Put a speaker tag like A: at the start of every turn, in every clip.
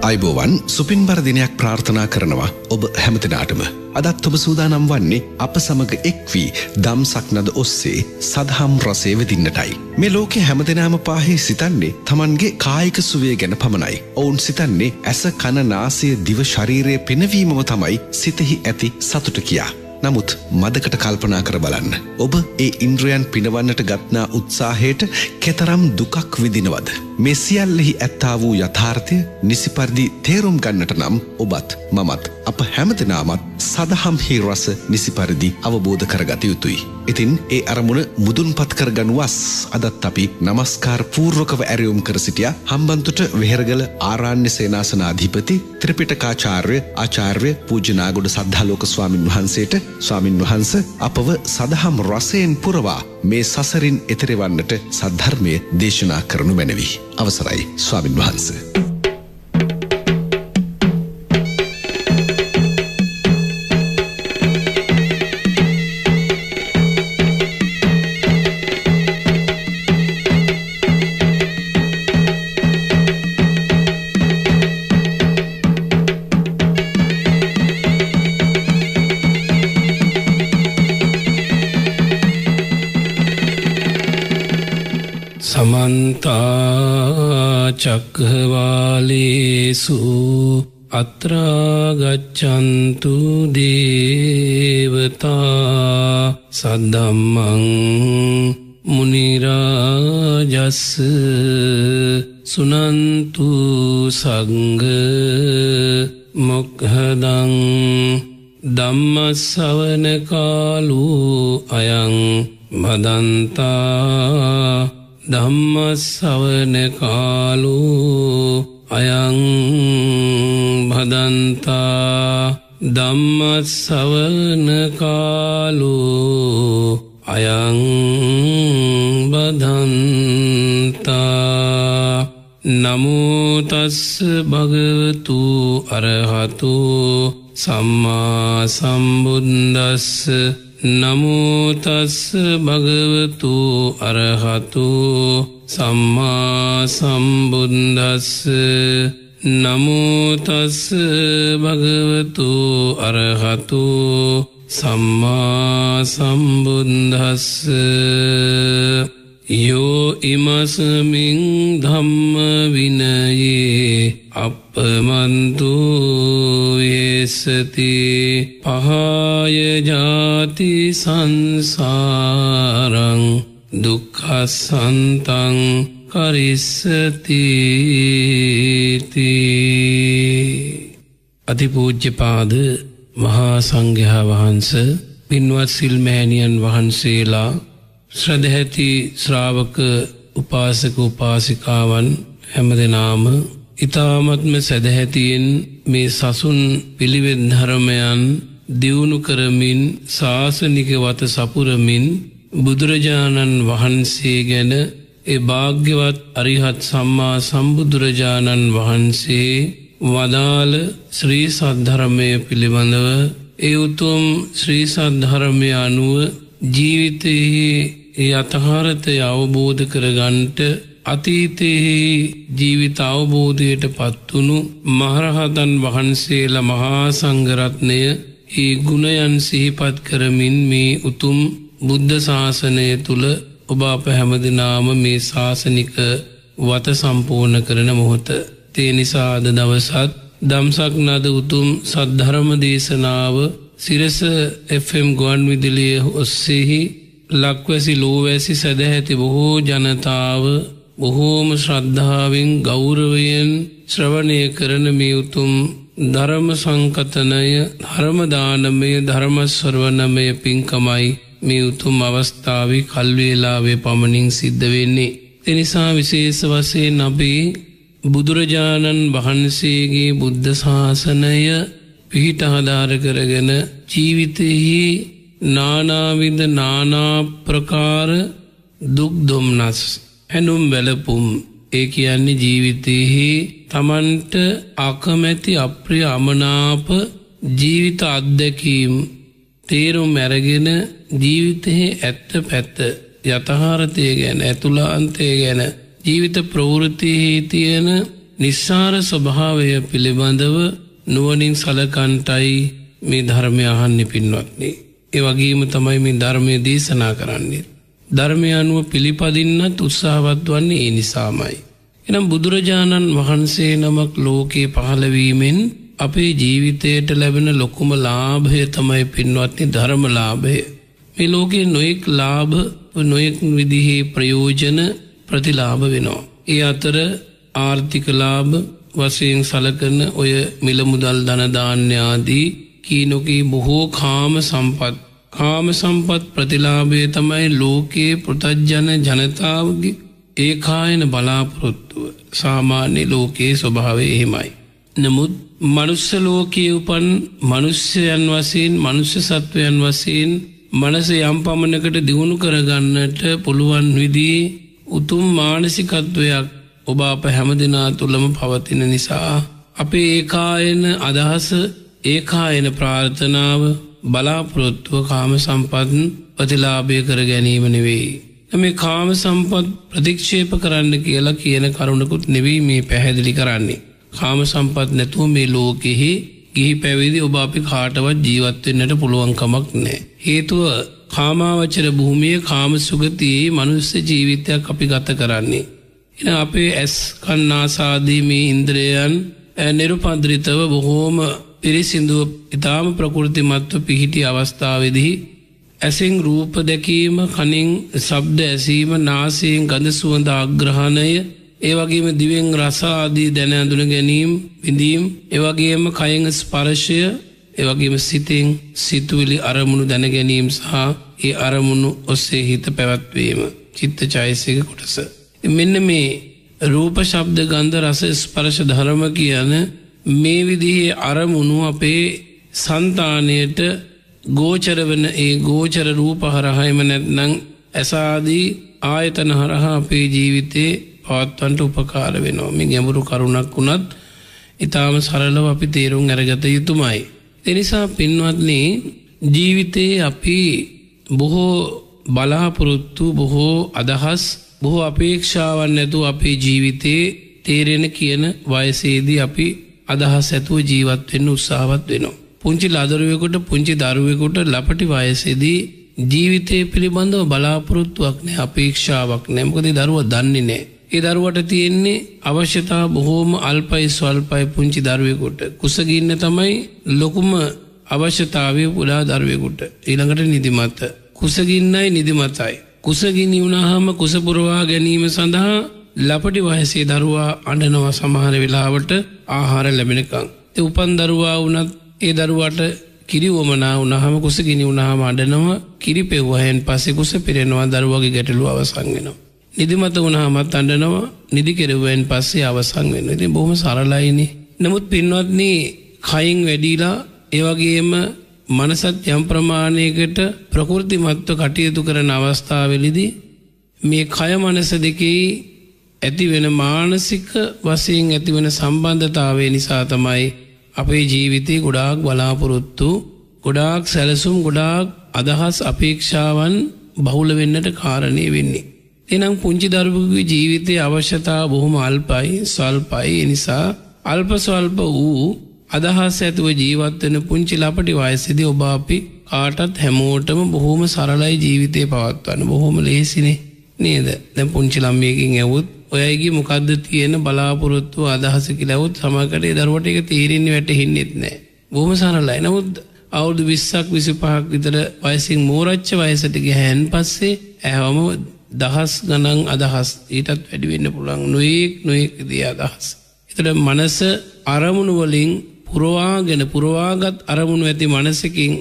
A: අයිබෝවන් සුපින්බර දිනයක් ප්‍රාර්ථනා කරනවා ඔබ හැමතිනාටම. අදත් ඔබ සූදානම් වන්නේ අප සමඟ එක් වී දම් සක්නද ඔස්සේ සදහම් රසේ වෙදින්නටයි. මේ ලෝකෙ හැමදෙනාම පාහේ සිතන්නේ තමන්ගේ කායික සුවය ගැන පමණයි. ඔවුන් සිතන්නේ ඇස කන නාසය දිව ශරීරය පෙනවීමම තමයි සිතෙහි ඇති සතුට කියා. නමුත් මදකට කල්පනා කර බලන්න. ඔබ ඒ ඉන්ද්‍රයන් පිනවන්නට ගත්නා උත්සාහයට කෙතරම් දුකක් විදිනවද. මේ සියල්ලෙහි ඇත්තා වූ යථාර්ථය නිසිපරිදි තේරුම් ගන්නට නම් ඔබත් මමත් අප හැමතිනාමත් සදහම්හි රස නිසිපරිදි අවබෝධ කරගත යුතුයි. ඉතින් ඒ අරමුණ මුදුන් පත් කරගනුවස් අදත් අපි නමස්කාර පූර්වකව ඇරයුම් කර සිටිය හම්බන්තුට වෙහෙරගල ආරාණ්‍ය සේනාසනාධිපති ත්‍රිපිටකාචාර්ය ආචාර්ය පූජනාගොඩ සද්ධාලෝක ස්වාමින් වහන්සේට ස්වාමින් වහන්ස අපව සදහම් රසයෙන් පුරවා මේ සසරින් එතරවන්නට සද්ධර්මය දේශනා කරනු මැනවී. අවසරයි ස්වාමින් වහන්සේ.
B: චක්හවාලේසු අත්‍රාගච්චන්තු දේවතා සද්දම්මං මුනිරාජස්ස සුනන්තු සංග මොක්හදං දම්මස්සවන කාලු අයං මදන්තා ධම්මස්සවන කාලු අයං භදන්තා ධම්මස්සවන කාලු අයං බදන්තා නමුතස්ස භගවතු අරහතු සම්මා සම්බුද්දස්ස නමුතස්ස භගවතු අරහතු සම්මා සම්බුන්දස්ස නමුතස්ස භගවතු අරහතු සම්මා සම්බුන්දස්ස යෝ ඉමසමින් ධම්ම විනයේ අපමන්තු යේසති පහාය ජාති සංසාරං දුක්ඛසන්තං කරිස්සතිති. අතිපූජ්‍යපාද මහා සංඝයා වහන්ස පින්වත් සිල්මෑණියන් වහන්සේලා ශ්‍රදහැති ශ්‍රාවක උපාසක උපාසිකාවන් හැම දෙනාම ඉතාමත්ම සැදැහැතියෙන් මේ සසුන් පිළිවෙත් ධර්මයන් දියුණු කරමින් ශාසනික වත සපුරමින් බුදුරජාණන් වහන්සේ ගැන ඒ භාග්‍යවත් අරිහත් සම්මා සම්බුදුරජාණන් වහන්සේ වදාළ ශ්‍රී සද්ධර්මය පිළිබඳව ඒ උතුම් ශ්‍රී සද්ධර්මය අනුව ජීවිතයෙහි යතහාරතය අවබෝධ කරගන්ට අතීතයෙහි ජීවිත අවබෝධයට පත්වුණු මහරහතන් වහන්සේල මහා සංගරත්නය ඒ ගුණයන් සිහිපත් කරමින් මේ උතුම් බුද්ධ ශාසනය තුළ ඔබ අප හැමදිනාම මේ ශාසනික වත සම්පූර්ණ කරන මොහොත. තේ නිසාද දවසත් දම්සක් නද උතුම් සද්ධරම දේශනාව සිරස FM ගුවන් විදිලිය ඔස්සෙහි ලක්වැසි ලෝවැසි සැදැහැති බොහෝ ජනතාව බොහෝම ශ්‍රද්ධාවෙන් ගෞරවයෙන් ශ්‍රවණය කරන මේ උතුම් ධර්ම සංකතනය ධර්මදානමය ධර්මස්වර්වනමය පින්කමයි මේ උතුම් අවස්ථාව කල්වේලාවේ පමණින් සිද්ධ වෙන්නේ. එනිසා විශේෂ වසේ නබේ බුදුරජාණන් වහන්සේගේ බුද්ධ ශාසනය පිහිට හදාර කරගෙන ජීවිතයෙහි නානාවිද නානාප්‍රකාර දුක්දොම්නස් හැනුම් වැලපුම් ඒ කියන්නේ ජීවිතයෙහි තමන්ට අකමැති අප්‍රිය අමනාප ජීවිත අත්දැකීම් තේරුම් මැරගෙන ජීවිතයේ ඇත්ත පැත්ත යතහාරතය ගැන ඇතුලාන්තය ගැන ජීවිත ප්‍රවෘතියෙහි තියෙන නිස්සාර ස්වභාවය පිළිබඳව නුවනින් සලකන්ටයි මේ ධර්මය අහන්න පින්වත්න්නේ. ඒ වගේම තමයි මේ ධර්මය දේශනා කරන්නේ. ධර්මය අනුව පිළිපදින්නත් උත්සාහවත් වන්නේ ඒ නිසාමයි. එනම් බුදුරජාණන් වහන්සේ නමක් ලෝකයේ පහළවීමෙන් අපේ ජීවිතයට ලැබෙන ලොකුම ලාභය තමයි පින්වත්නි ධර්මලාභය. මේ ලෝකයේ නොයෙක් ලාභ නොයෙක් විදිහේ ප්‍රයෝජන ප්‍රතිලාභ වෙනවා. ඒ අතර ආර්ථිකලාභ වසයෙන් සලකන ඔය මිලමුදල් ධනධාන්‍යාදී කීනොකී බොහෝ කාම සම්පත් කාම සම්පත් ප්‍රතිලාභය තමයි ලෝකයේ පෘතජ්ජන ජනතාවගේ ඒකායන බලාපොරොත්තුව සාමාන්‍ය ලෝකයේ ස්වභාවය එහෙමයි. නමුත් මනුස්ස ලෝකයේ උපන් මනුස්්‍යයන් වසයෙන් මනුෂ්‍ය සත්වයන් වසයෙන් මනස යම් පමණකට දියුණු කරගන්නට පුළුවන් විදී උතුම් මානසිකත්වයක් ඔබ අප හැමදිනා තුළම පවතින නිසා අපේ ඒකායන අදහස ඒකායන ප්‍රාර්ථනාව බලාපොරොත්තුව කාම සම්පත්න් ප්‍රතිලාභය කර ගැනීම නෙවෙයි. මේ කාම සම්පත් ප්‍රතික්ෂේප කරන්න කියලා කියන කරුණකුත් නෙවී මේ පැහැදිලි කරන්නේ. කාම සම්පත් නැතුව මේ ලෝකෙහි ගිහි පැවිදි ඔබ අපි කාටවත් ජීවත්වෙන්නට පුළුවන්කමක් නෑ. හේතුව කාමාවචර භූමිය කාම සුගතියේ මනුස්ස ජීවිතයක් අපි ගත කරන්නේ. එන අපේ ඇස් කන්නාසාදී මේ ඉන්ද්‍රයන් නිරුපන්ද්‍රිතව බොහෝම පිරිසිදුව ඉතාම ප්‍රකෘතිමත්ව පිහිටි අවස්ථාවදිහි ඇසිං රූප දැකීම කනින් සබ්ද ඇසීම නාසයෙන් ගඳ සුවඳ අග්‍රහණය ඒවගේම දිවෙන් රසාදී දැන ඇඳුන ගැනීම් විඳීම් ඒවගේම කයං ස්පර්ශය ඒවගේම සිතිං සිතුවිලි අරමුණු දැන ගැනීම් සහ ඒ අරමුණු ඔස්සේ හිත පැවැත්වීම චිත්ත චෛසික කොටස. මෙන්න මේ රූප ශබ්ද ගන්ධ රස ස්පර්ශ ධර්ම කියන මේ විදිහේ අරමුණු අපේ සන්තානයට ගෝචර වන ඒ ගෝචර රූප හරහායම නැත්නං ඇසාදී ආයතන හරහා අපේ ජීවිතේ පවත්වන්ට උපකාර වෙනවා මේ ගැඹුරු කරුණක් වුණත් ඉතාම සරලව අපි තේරුම් ඇරගත යුතුමයි. එනිසා පින්වත්න්නේ ජීවිතයේ අපි බොහෝ බලාපොරොත්තු බොහෝ අදහස් බොහෝ අපේක්ෂාවන් නැතු අපේ ජීවිතයේ තේරෙන කියන වයසේදී අපි අදහස් ඇතුව ජීවත්වෙන්න උත්සාහවත් වෙනවා. පුංචි ලදරුවෙකුට පුංචි දරුවෙකුට ලපටි වයසේදී ජීවිතය පිළිබඳව බලාපොරොත්තුවක් නෑ අපේක්ෂාවක් නෑමකද දරුව දන්නේ නෑ. ඒ දරුවට තියෙන්නේ අවශ්‍යතා බොහෝම අල්පයි ස්වල්පයි පුංචි දරුවෙකුට කුසගින්න තමයි ලොකුම අවශ්‍යතාවය පුඩා දරුවෙකුට ඊළඟට නිදිමත්ත. කුසගින්නයි නිදිමතයි. කුසගිනි වුණහම කුසපුරවා ගැනීම සඳහා ලපටි වයසේ දරුවා අඩනවා සමහර වෙලාවට ආහාර ලැබෙනකං. එ උපන් දරුවා වනත් ඒ දරුවට කිරිවමනා උනහම කුස ගිනි උනාහම අඩනවා කිරි පෙව්වහයෙන් පස්සෙ කුස පිරෙනවා දරුවගේ ගැටලු අවසංගෙනවා. නිදිමත වුණහමත් අඩනවා නිදි කෙරවෙන් පස්සේ අවසං වෙන්න ඉති බොහම සරලයිනි. නමුත් පින්වත්න කයින් වැඩීලා ඒවගේම මනසත් යම් ප්‍රමාණයකට ප්‍රකෘතිමත්ව කටයුතු කරන අවස්ථාවලිදි මේ කය මනස දෙකෙයි ඇති වෙන මානසික වසයෙන් ඇතිවෙන සම්බන්ධතාවය නිසා තමයි අපේ ජීවිතය ගොඩාක් බලාපොරොත්තු ගොඩාක් සැලසුම් ගොඩාක් අදහස් අපේක්ෂාවන් බහුල වෙන්නට කාරණය වෙන්නේ. එනම් පුංචි දරුවගේ ජීවිතය අවශ්‍යතා බොහොම අල්පයි ස්වල්පයි. නිසා අල්ප ස්වල්ප වූ අදහස් ඇතුව ජීවත්වන පුංචි ලපටි වයසිදි ඔබ අපි කාටත් හැමෝටම බොහෝම සරලයි ජීවිතය පවත්වන්න. බොහොම ලේසිනේ නේද? දැ පුංචි ලම්මියකින් ඇවුත් ඔයගේ මොකක්ද තියෙන බලාපොරොත්තු අදහසකි ලැවුත් සමකටේ දරුවට එක තීරෙන්නේ වැට හින්නෙත් නෑ. බොහම සරලයි නමුත් අවුදු විස්සක් විසි පහක් විතර වයසින් මෝරච්ච වයසටක හැන් පස්සේ ඇහවම දහස් ගනන් අදහස් ඊටත් වැඩිවෙන්න පුළන් නොයෙක් නොයෙක්දී අදහස්. එතට මනස අරමුණුවලින් පුරවාගෙන පුරවාගත් අරමුණු ඇති මනසකින්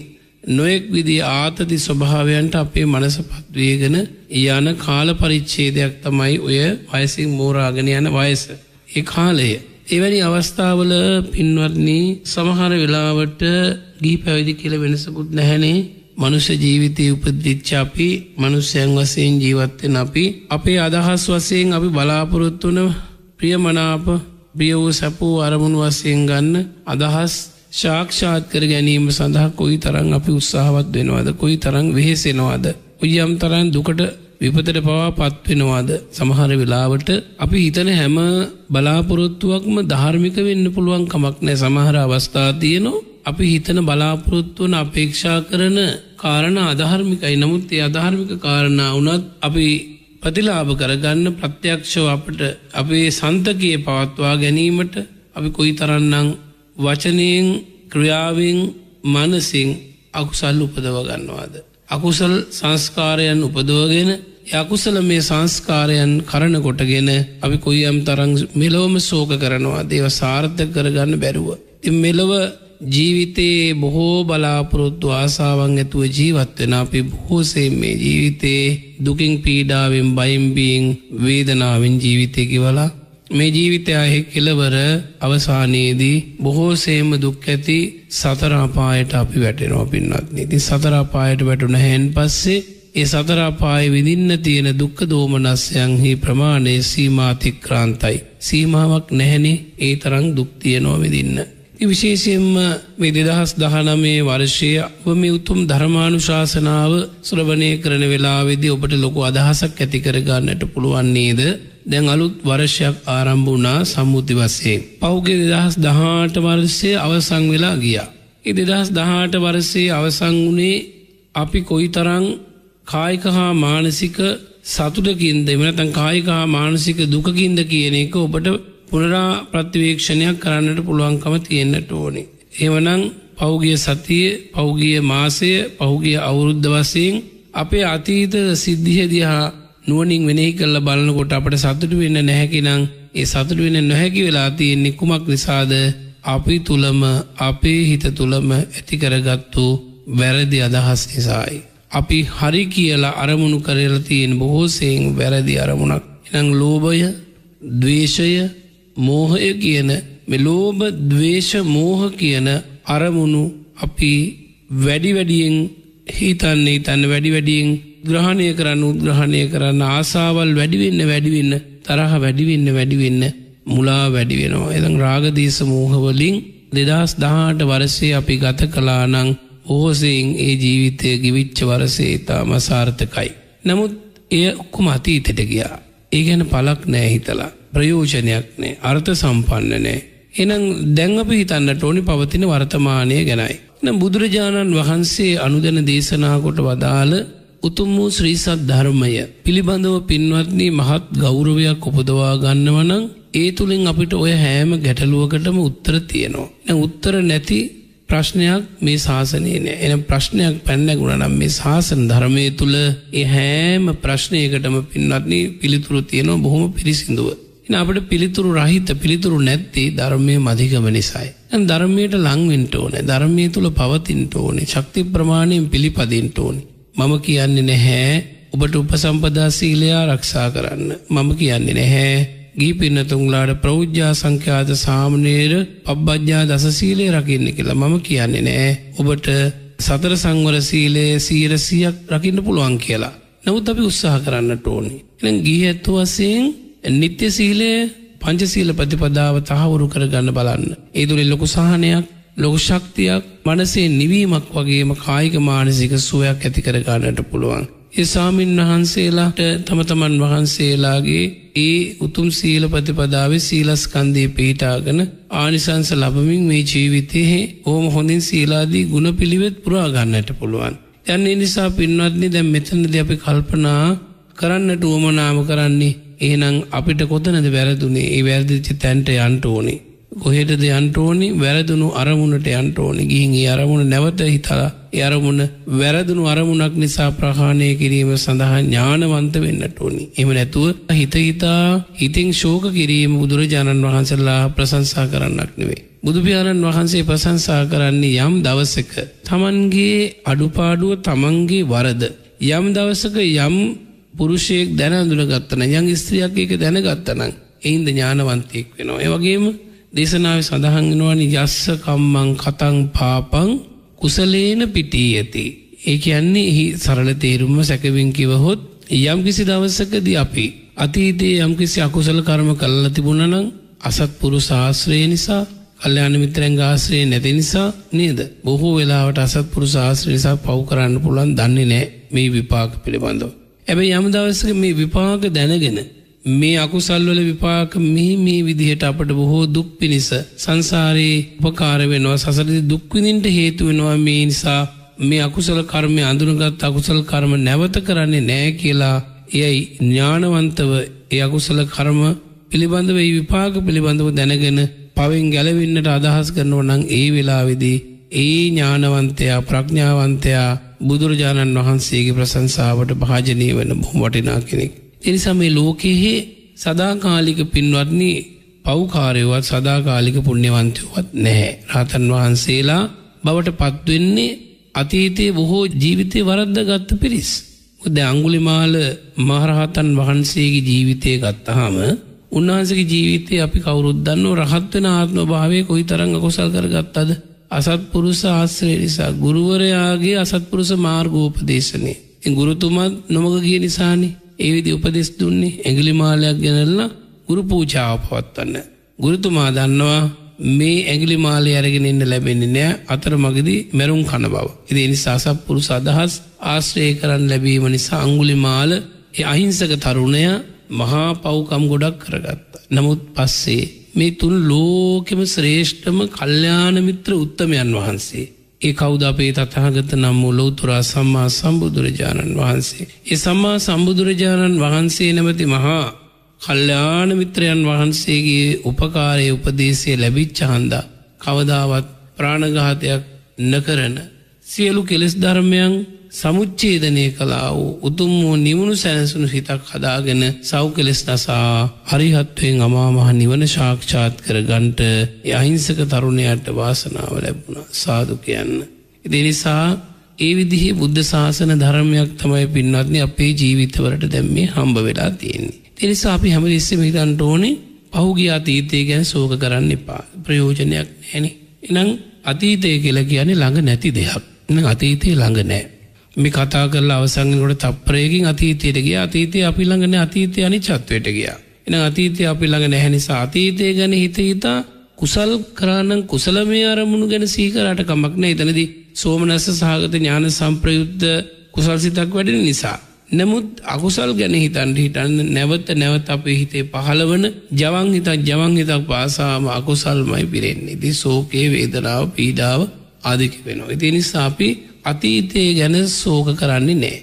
B: නොයෙක් විදි ආතති ස්වභාවයන්ට අපේ මනස පත්වේගෙන යන කාල පරිච්චේදයක් තමයි ඔය වයසින් මෝරාගෙන යන වයස. ඒ කාලය. එවැනි අවස්ථාවල පින්වත්නී සමහර වෙලාවට ගී පැවිදි කියල වෙනසකුත් නැහැනේ මනුෂ්‍ය ජීවිතය උපදිච්චාපි මනුස්්‍යයන් වසයෙන් ජීවත්තෙන් අපි අපේ අදහස් වසයෙන් අපි බලාපොරොත්තුන ප්‍රියමනාප බිය වූ සැපූ අරමුණු වසයෙන් ගන්න අදහස් ශාක්ෂාත් කර ගැනීම සඳහා කොයි තරං අපි උත්සාහවත් වෙනවාද? කොයි තරං වෙහෙසෙනවාද. ඔයම් තරන් දුකට විපතට පවා පත්වෙනවාද සමහර වෙලාවට අපි හිතන හැම බලාපොරොත්තුවක්ම ධාර්මික වෙන්න පුළුවන් කමක් නෑ. සමහර අවස්ථා තියෙනවා අපි හිතන බලාපොරොත්තු වන අපේක්ෂා කරන කාරණා අධාර්මිකයි. නමුත් ඒ අධාර්මික කාරණා වුණත් අපි ප්‍රතිලාභ කරගන්න ප්‍රත්‍යක්ෂව අපට අපේ සන්තකයේ පවත්වා ගැනීමට අපි කොයි තරන්නම් වචනයෙන් ක්‍රියාවෙන් මනසින් අකුසල් උපදව ගන්නවාද. අකුසල් සංස්කාරයන් උපදවගෙන යකුසල මේ සංස්කාරයන් කරන කොටගෙන අපි කොයියම් තරං මෙලොවම සෝක කරනවා දේව සාර්ථක කරගන්න බැරුව. ති මෙලොව ජීවිතයේ බොහෝ බලාපොරොත්තු ආසාවන් ඇතුව ජීවත්වෙන අපි බොහෝසේ මේ ජීවිතයේ දුකින් පීඩාවෙන් බයිම්බීන් වේදනාවෙන් ජීවිතය කිවලා මේ ජීවිතයහෙ කෙලවර අවසානයේදී බොහෝසේම දුක් ඇති සතරාපායට අපි වැටෙනවා පින්නත්න ඉති සතරාපායට වැටුන හැන් පස්සේ ඒ සතරාපාය විදින්න තියෙන දුක්ක දෝමනස්යන්හි ප්‍රමාණය සීමාතික්‍රාන්තයි. සීමාවක් නැහැනි ඒ තරං දුක්තියනවා විදින්න. විශේෂයෙන්ම මේ දෙදහස් දහනමේ වර්ෂය ඔබ මේ උතුම් ධර්මානු ශාසනාව සුරවනය කරන වෙලාවෙදි ඔබට ලොකු අදහසක් ඇති කරගන්නට පුළුවන්නේද දැන් අලුත් වර්ෂයක් ආරම්භ වුණා සම්මුති වස්සේ. පෞගේ දෙදහස් දහාට වර්ෂය අවසං වෙලා ගියා. ඒ දෙදහස් දහාට වර්සයේ අවසං වුණේ අපි කොයි තරං කායික හා මානසික සතුටකින්ද එමනතන් කායික හා මානසික දුකකින්ද කියන එක ඔබට පුනරා ප්‍රතිවේක්ෂණයක් කරන්නට පුළුවන්කම තියෙන්න්නට ඕනේ. එවනං පෞගිය සතිය පෞගිය මාසය පෞගිය අවුරුද්ධ වසයෙන් අපේ අතීත සිද්ධිය දිහා නුවනින් වෙනෙහි කල්ල බලන්නකොට අපට සතුට වෙන්න නැහැකිනං ඒ සතුට වෙන නොහැකි වෙලා තියෙන්නේ කුමක් නිසාද අපි තුළම අපේ හිත තුළම ඇතිකරගත්තු වැරදි අදහස් නිසායි. අපි හරි කියලා අරමුණු කරලා තියෙන බොහෝසයෙන් වැරදි අරමුණක් එනං ලෝභය දවේශය මෝහය කියන මෙලෝභ දවේශ මෝහ කියන අරමුණු අපි වැඩි වැඩියෙන් හිතන්නේ තන්න වැඩි වැඩියෙන් ග්‍රහණය කරන්න උද්ග්‍රහණය කරන්න ආසාවල් වැඩිවෙන්න වැඩිවෙන්න තරහ වැඩිවෙන්න වැඩිවෙන්න මුලා වැඩි වෙනවා එදං රාගදීස මෝහවලින් දෙදස් දහට වරසේ අපි ගත කලානං ඕහසයෙන් ඒ ජීවිතය ගිවිච්ච වරසේ ඉතා මසාර්ථකයි. නමුත් එය ඔක්කුම අතීතෙට ගියා. ඒ ගැන පලක් නෑ හිතලා ප්‍රයෝජනයක් නෑ අර්ථ සම්පන්න නෑ. එනම් දැංගප හිතන්න ටෝනි පවතින වර්තමානය ගැනයි. නම් බුදුරජාණන් වහන්සේ අනුදැන දේශනාකොට වදාළ උතුම් වූ ශ්‍රීසත් ධර්මය පිළිබඳව පින්වත්නී මහත් ගෞරවයක් උපදවා ගන්නවනං ඒ තුළින් අපිට ඔය හෑම ගැටලුවකටම උත්තර තියෙනවා. උත්තර නැති ප්‍රශ්නයක් මේ ශාසනය නෑ එන ප්‍රශ්නයක් පැන්නගුණ නම් මේ ශාසන ධර්මය තුළ ඒ හෑම ප්‍රශ්නයකටම පින්වත්නී පිළිතුරු තියෙනවා බොහොම පිරිසිදුව. අපට පිළිතුරු රහිත පිළිතුරු නැත්ති ධර්මය මධිකම නිසායි. ධර්මයට ලංවෙන්ට ඕන ධර්මය තුළ පවතින්ට ඕනේ ශක්ති ප්‍රමාණයෙන් පිළිපදින්ට ඕනි. මම කියන්නේ නැහැ ඔබට උපසම්පදා සීලයා රක්ෂා කරන්න. මම කියන්නේ නැහැ ගී පින්නතුන්ලාට ප්‍රෞද්ජා සංඛ්‍යාත සාමනේර පබ්බජ්ජා දසසීලේ රකින්න කියලා මම කියන්නේ නෑ ඔබට සතර සංවර සීලේ සීරසියක් රකින්න පුළුවන් කියලා. නමුත් අපි උත්සාහ කරන්නට ඕනි. එනම් ගී ඇත්තු වසයෙන් නිත්‍ය සීලය පංචසීල ප්‍රතිපදාව තහවුරු කරගන්න බලන්න. ඒ තුළින් ලොකු සහනයක් ලොකු ශක්තියක් මනසේ නිවීමක් වගේම කායික මානසික සුවයක් ඇති කරගන්නට පුළුවන්. ඒ සාමීන් වහන්සේලාට තම තමන් වහන්සේලාගේ ඒ උතුම් සීල ප්‍රතිපදාවේ සීලස්කන්දය පිහිටාගන ආනිසංස ලබමින් මේ ජීවිතයෙහි ඕම හොඳින් සීලාදී ගුණ පිළිවෙත් පුරාගන්නට පුළුවන්. යන්නේ නිසා පින්වත්නි දැම් මෙතනද අපි කල්පනා කරන්නට උවමනාම කරන්නේ ඒනම් අපිට කොතනද වැරදුනේ ඒ වැරදිච්චි තැන්ට යන්ට ඕනේ. කොහෙටද යන්ටෝනි වැරදුණු අරමුණට යන්ටෝනි ගිහින් ඒ අරමුණ නැවත හිතලා ඒ අරමුණ වැරදුණු අරමුණක් නිසා ප්‍රහාණය කිරීම සඳහා ඥානවන්ත වෙන්නට ඕනි. එම නැතුව හිත හිතා හිතින් ශෝක කිරීම බුදුරජාණන් වහන්සේලා ප්‍රශංසා කරන්නක් නෙවෙයි. බුදුපියාණන් වහන්සේ ප්‍රශංසා කරන්නේ යම් දවසක තමන්ගේ අඩුපාඩුව තමන්ගේ වරද යම් දවසක යම් පුරුෂයෙක් දැන අඳුනගත්තන යම් ස්ත්‍රියක් එක දැනගත්තනම් එයින්ද ඥානවන්තයෙක් වෙනවා. ඒ වගේම දේශනාව සඳහන්ගෙනවනි යස්ස කම්මං කතං පාපං කුසලේන පිටී ඇති. ඒ කියන්නේ එහි සරල තේරුම්ම සැකවින් කිවහොත් යම් කිසි දවසකද අපි අතීතයේ යම් කිසි අකුසල කර්ම කල්ල තිබුණනං අසත්පුරු ශාස්ත්‍රය නිසා කල්්‍යයාන මිත්‍රයන් ආශ්‍රය නැති නිසා නේද බොහෝ වෙලාවට අසත්පුරු ශාස්ත්‍ර නිසා පව් කරන්න පුළන් දන්නේ නෑ මේ විපාක පිළිබඳව. ඇබැයි යම් දවසක මේ විපාක දැනගෙන මේ අකුසල්වල විපාක මෙහි මේ විදිහට අපට බොහෝ දුක් පිණිස සංසාරයේ උපකාර වෙනවා සසරදි දුක්විඳින්ට හේතු වෙනවා මේ නිසා මේ අකුසල කර්මය අඳුනගත් අකුසල් කර්ම නැවත කරන්නේ නෑ කියලා එයයි ඥානවන්තව ඒ අකුසල කර්ම පිළිබඳව ඒ විපාක පිළිබඳව දැනගෙන පවෙන් ගැලවෙන්නට අදහස් කරනවා නම් ඒ වෙලාවේදී ඒ ඥානවන්තයා ප්‍රඥාවන්තයා බුදුරජාණන් වහන්සේගේ ප්‍රසංසාවට භාජනය වන බොහොම වටිනා කෙනෙක්. එනිසා මේ ලෝකෙහි සදාකාලික පින්වත්නි පෞකාරයවත් සදාකාලික පුණ්‍යවන්තයවත් නැහැ. රහතන් වහන්සේලා බවට පත්වෙන්නේ අතීතයේ බොහෝ ජීවිතය වරද්ද ගත්ත පිරිස්. ද අංගුලිමාල මහරහතන් වහන්සේගේ ජීවිතය ගත්තහම උන්වහන්සගේ ජීවිතය අපි කවුරුද්දන්න රහත්වන ආත්ම භාවය කොයි තරංග කොසල් කරගත්තද. අසත්පුරුස ආශ්‍රය නිසා ගුරුවරයාගේ අසත්පුරුස මාර්ගෝපදේශනය. ගුරුතුමත් නොමග ගිය නිසානි ඒවිදි උපදෙස් දුන්නේ ඇගිලි මාලයක් ගැනල්ලා ගුරු පූචාව පවත්වන්න. ගුරුතුමා දන්නවා මේ ඇගිලි මාලය අරගෙන ඉන්න ලැබෙන්නේ නෑ අතර මගදී මැරුම් කන බව. ඉදි නිසා සප්පුරු සදහස් ආශ්‍රය කරන්න ලැබීම නිසා අංගුලි මාල අහිංසක තරුණය මහා පව්කම් ගොඩක් කරගත්ත. නමුත් පස්සේ මේ තුන් ලෝකෙම ශ්‍රේෂ්ඨම කල්්‍යානමිත්‍ර උත්තමයන් වහන්සේ. ඒ කෞද අපේ තතහගත නම් වූ ලෝතුරා සම්මා සම්බුදුරජාණන් වහන්සේ. ඒ සම්මා සම්බුදුරජාණන් වහන්සේ නැමති මහා කල්්‍යාන මිත්‍රයන් වහන්සේගේ උපකාරය උපදේශය ලැබිච්ච හන්දා කවදාවත් ප්‍රාණඝාතයක් නකරන සියලු කෙලෙස් ධර්මයන් සමුච්චේදනය කලා වූ උතුම් වූ නිවුණු සැනසුණු හිතක් හදාගෙන සෞකෙලෙස් නසා හරිහත්වයෙන් අමාමහ නිවන ශාක්ෂාත් කර ගන්ට අහිංසක තරුණයට වාසනාව ලැබුණ සාදු කියන්න. ඉදිනිසා ඒ විදිහේ බුද්ධ ශාසන ධර්මයක් තමයි පින්වත්න අපේ ජීවිතවලට දැම්මේ හම්බ වෙලා තියෙන්නේ. එනිසා අපි හැමතිස්සෙම හිතන්ට ඕනේ පහුගිය අතීතය ගැන සෝක කරන්න එපා ප්‍රයෝජනයක් නැනෙ. එනම් අතීතය කියලා කියන්නේ ළඟ නැති දෙයක්. අතීතය ළඟ නෑ. මේ කතා කරලා අවසංගනකොට තප්පරයකින් අතීතයට ගිය අතීතය අපි ළඟන අතීතය අනි චත්වයට ගියා. එන අතීතය අපි ළඟ නැහැ නිසා අතීතය ගැන හිත හිතා කුසල් කරානම් කුසලමේ අරමුණු ගැන සීකරට කමක් නෑ එතනදී සෝමනස්ස සහගත ඥාන සම්ප්‍රයුද්ධ කුසල් සිතක් වැඩෙන නිසා. නමුත් අකුසල් ගැන හිතන්ට හිටන්න නැවත නැවත අපේ හිතේ පහළවන ජවන් හිතක් ජවන් හිතක් පාසාම අකුසල්මයි පිරෙන්නේ දී සෝකයේ වේදනාව පීඩාව ආදික වෙනවා. ඉති නිසා අපි අතීතය ගැන සෝක කරන්නේ නෑ.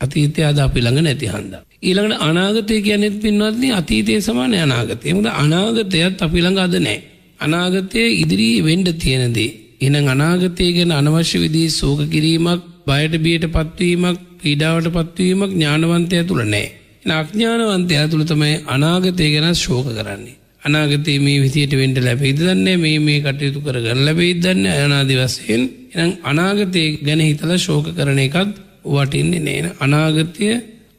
B: අතීතය අද අපි ළඟ නැති හන්ද. ඊළඟට අනාගතය කියනෙත් පින්වත්න අතීතය සමානය අනාගතය මුද අනාගතයත් අපි ළඟ අද නෑ. අනාගතය ඉදිරී වෙන්ඩ තියෙනදේ. එන අනාගතය ගැන අනවශ්‍ය විදී සෝක කිරීමක් බයට බියට පත්වීමක් පීඩාවට පත්වීමක් ඥානවන්තය තුළ නෑ. අඥානවන්තය තුළ තමයි අනාගතය ගැන ශෝක කරන්නේ. අනාගතේ මේ විසියට වෙන්ට ලැබෙයි දන්න මේ මේ කටයුතු කරගන්න ලැබෙයි දන්න අනාදි වසයෙන් එනම් අනාගතය ගැන හිතල ශෝක කරන එකත් වටින්නේ නේන අනාගතය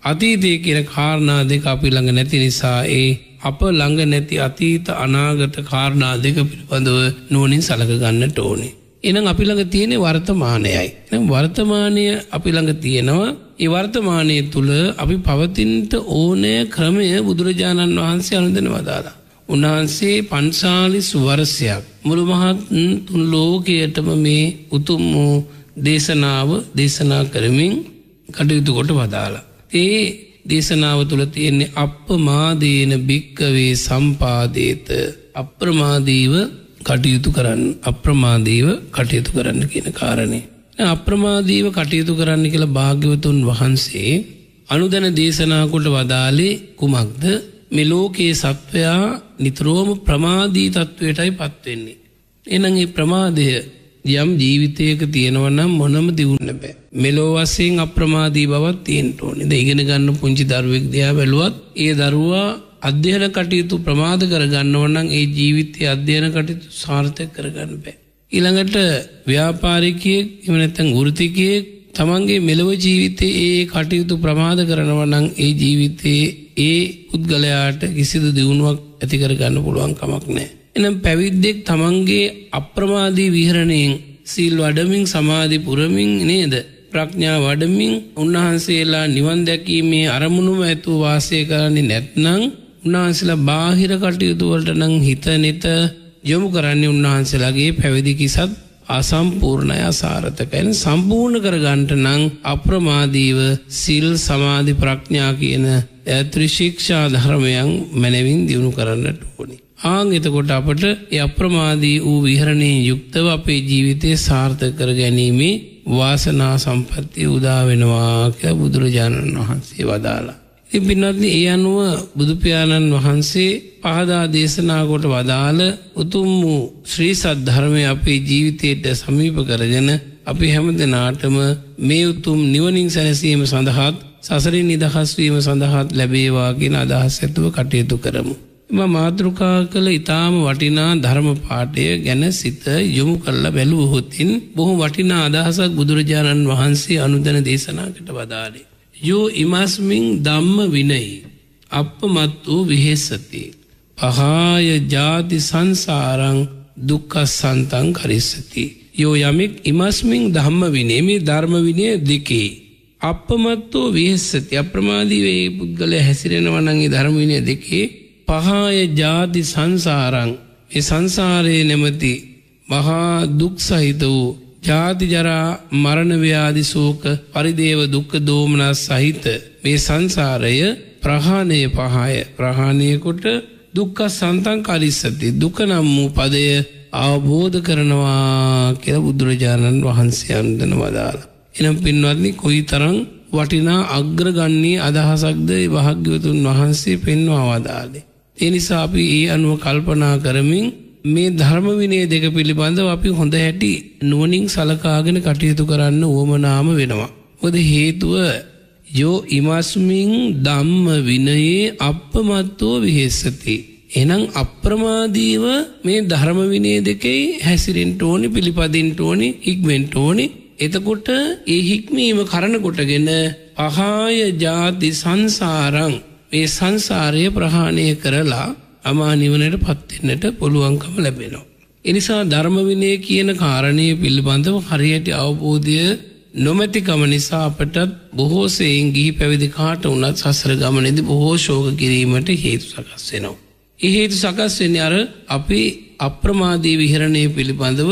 B: අතීතය කියන කාරණා දෙක අපි ළඟ නැති නිසා ඒ අප ළඟ නැති අතීත අනාගත කාරණා දෙක පිළිබඳව නුවනින් සලක ගන්නට ඕනේ. එනම් අපි ළඟ තියෙන වර්තමානයයි. වර්තමානය අපි ළඟ තියෙනවා ඒ වර්තමානය තුළ අපි පවතින්ට ඕනෑ ක්‍රමය බුදුරජාණන් වහන්සේ අනුදන වදාලා. උන්වහන්සේ පන්සාලිස් වරසයක් මුළු මහත් තුන් ලෝකයටම මේ උතුම් වූ දේශනාව දේශනා කරමින් කටයුතු කොට වදාලා. ඒ දේශනාව තුළ තියෙන්නේ අප්පමාදේන භික්කවේ සම්පාදේත අප්‍රමාදීව කටයුතු කරන්න අප්‍රමාදීව කටයුතු කරන්න කියන කාරණය. අප්‍රමාදීව කටයුතු කරන්න කියලා භාග්‍යවතුන් වහන්සේ අනුදැන දේශනාකොට වදාලේ කුමක්ද මෙලෝකයේ සත්වයා නිතරෝම ප්‍රමාදී තත්ත්වයටයි පත්වෙන්නේ. එනං ඒ ප්‍රමාදය යම් ජීවිතයක තියෙනවනම් මොනම දියුන්න බෑ. මෙලෝ වසයෙන් අප්‍රමාදී බවත් තියෙන්ට ඕනෙ ද ඉගෙන ගන්න පුංචි දරුවෙක් දයා බැලුවත් ඒ දරුවා අධ්‍යයන කටයුතු ප්‍රමාද කරගන්නවනම් ඒ ජීවිතය අධ්‍යයන කටයුතු සාර්ථක කරගන්න බෑ. ඊළඟට ව්‍යාපාරිකයෙක් එමනැත්තන් ගෘතිකයෙක් තමන්ගේ මෙලව ජීවිතය ඒ කටයුතු ප්‍රමාද කරනවනං ඒ ජීවිතයේ ඒ පුද්ගලයාට කිසිදු දියුණුවක් ඇතිකර ගන්න පුළුවන් කමක් නෑ. එනම් පැවිද්දෙක් තමන්ගේ අප්‍රමාදී විහරණයෙන් සීල් වඩමින් සමාධි පුරමින් නේද. ප්‍රඥා වඩමින් උන්වහන්සේලා නිවන් දැකීමේ අරමුණුම ඇතු වාසය කරන්නේ නැත්නං උන්වහන්සේලා බාහිර කටයුතුවලට නං හිත නෙත යොමු කරන්නේ උන්වහන්සේලාගේ පැවිදි කිසත් අසම්පූර්ණය අසාරතකැන සම්පූර්ණ කරගන්ට නං අප්‍රමාදීව සිල් සමාධි ප්‍රඥා කියන ත්‍රිශික්ෂා ධර්මයන් මැනවින් දියුණු කරන්නට ඕනි. ආං එතකොට අපට අප්‍රමාදී වූ විහරණය යුක්තව අපේ ජීවිතය සාර්ථ කර ගැනීමේ වාසනා සම්පත්තිය උදාවෙනවා කියලා බුදුරජාණන් වහන්සේ වදාලා. පින්නත්න ඒ අනුව බුදුපාණන් වහන්සේ පහදා දේශනාකොට වදාළ උතුම් වූ ශ්‍රී සද්ධර්මය අපේ ජීවිතයට සමීප කරගෙන අපි හැම දෙනාටම මේ උතුම් නිවනින් සැනසීම සඳහාත් සසරින් නිදහස්වීම සඳහාත් ලැබේවාගෙන අදහස් ඇතුව කටයුතු කරමු. එම මාතෘකා කළ ඉතාම වටිනා ධර්ම පාටය ගැන සිත යොමු කල්ල බැලූහොත්තින් බොහෝ වටිනා අදහසක් බුදුරජාණන් වහන්සේ අනුදන දේශනාකට වදාලේ. යෝ ඉමස්මින් දම්ම විනයි අපමත් වූ විහෙස්සති. පහාය ජාති සංසාරං දුක්කස්සන්තං කරිස්සති. යෝ යමෙක් ඉමස්මින් ධම්ම විනේ මේ ධර්ම විනය දෙකේ. අපමත්වෝ විහෙස්සති අප්‍රමාදීවේ පුද්ගල හැසිරෙනවනගේ ධර්මවිනය දෙකේ පහාය ජාති සංසාරං ඒ සංසාරයේ නැමති මහා දුක් සහිත වූ ජාතිජරා මරණව්‍යාදි සෝක පරිදේව දුක්ක දෝමනස් සහිත මේ සංසාරය ප්‍රහාණය පහය ප්‍රහාණයකොට දුක්ක සන්තන් කරිස්සති දුක නම් වූ පදය අවබෝධ කරනවා කියල බුදුරජාණන් වහන්සේ අන්දන වදාළ. එනම් පින්වත්නි කොයි තරං වටිනා අග්‍රගන්නේ අදහසක්ද භාග්‍යවතුන් වහන්සේ පෙන්වා වදාලේ. එනිසා අපි ඒ අනුව කල්පනා කරමින් මේ ධර්ම විනය දෙක පිළිබඳව අපි හොඳ හැටි නුවනින් සලකාගෙන කටයුතු කරන්න ඕමනාම වෙනවා. ඔද හේතුව යෝ ඉමස්මින් දම්ම විනයේ අපමත්වෝ විහෙස්සති. එනම් අප්‍රමාදීව මේ ධර්ම විනය දෙකෙයි හැසිරෙන්ට ඕනි පිළිපදින්ට ඕනි ඉක්වෙන්ට ඕනි එතකොට ඒ හික්මීම කරනකොටගෙන පහාය ජාති සංසාරං මේ සංසාරය ප්‍රහාණය කරලා අමා නිවනට පත්වෙන්නට පුළුවන්කම ලැබෙනවා. එනිසා ධර්මවිනය කියන කාරණය පිළිබඳව හරියට අවබෝධය නොමැතිකම නිසා අපටත් බොහෝසයෙන් ගිහි පැවිදි කාට වනත් සසර ගමනෙදි බොහෝ ශෝක කිරීමට හේතු සකස් වෙනවා. එහේතු සකස් වෙන්නේ අර අපි අප්‍රමාදී විහරණය පිළිබඳව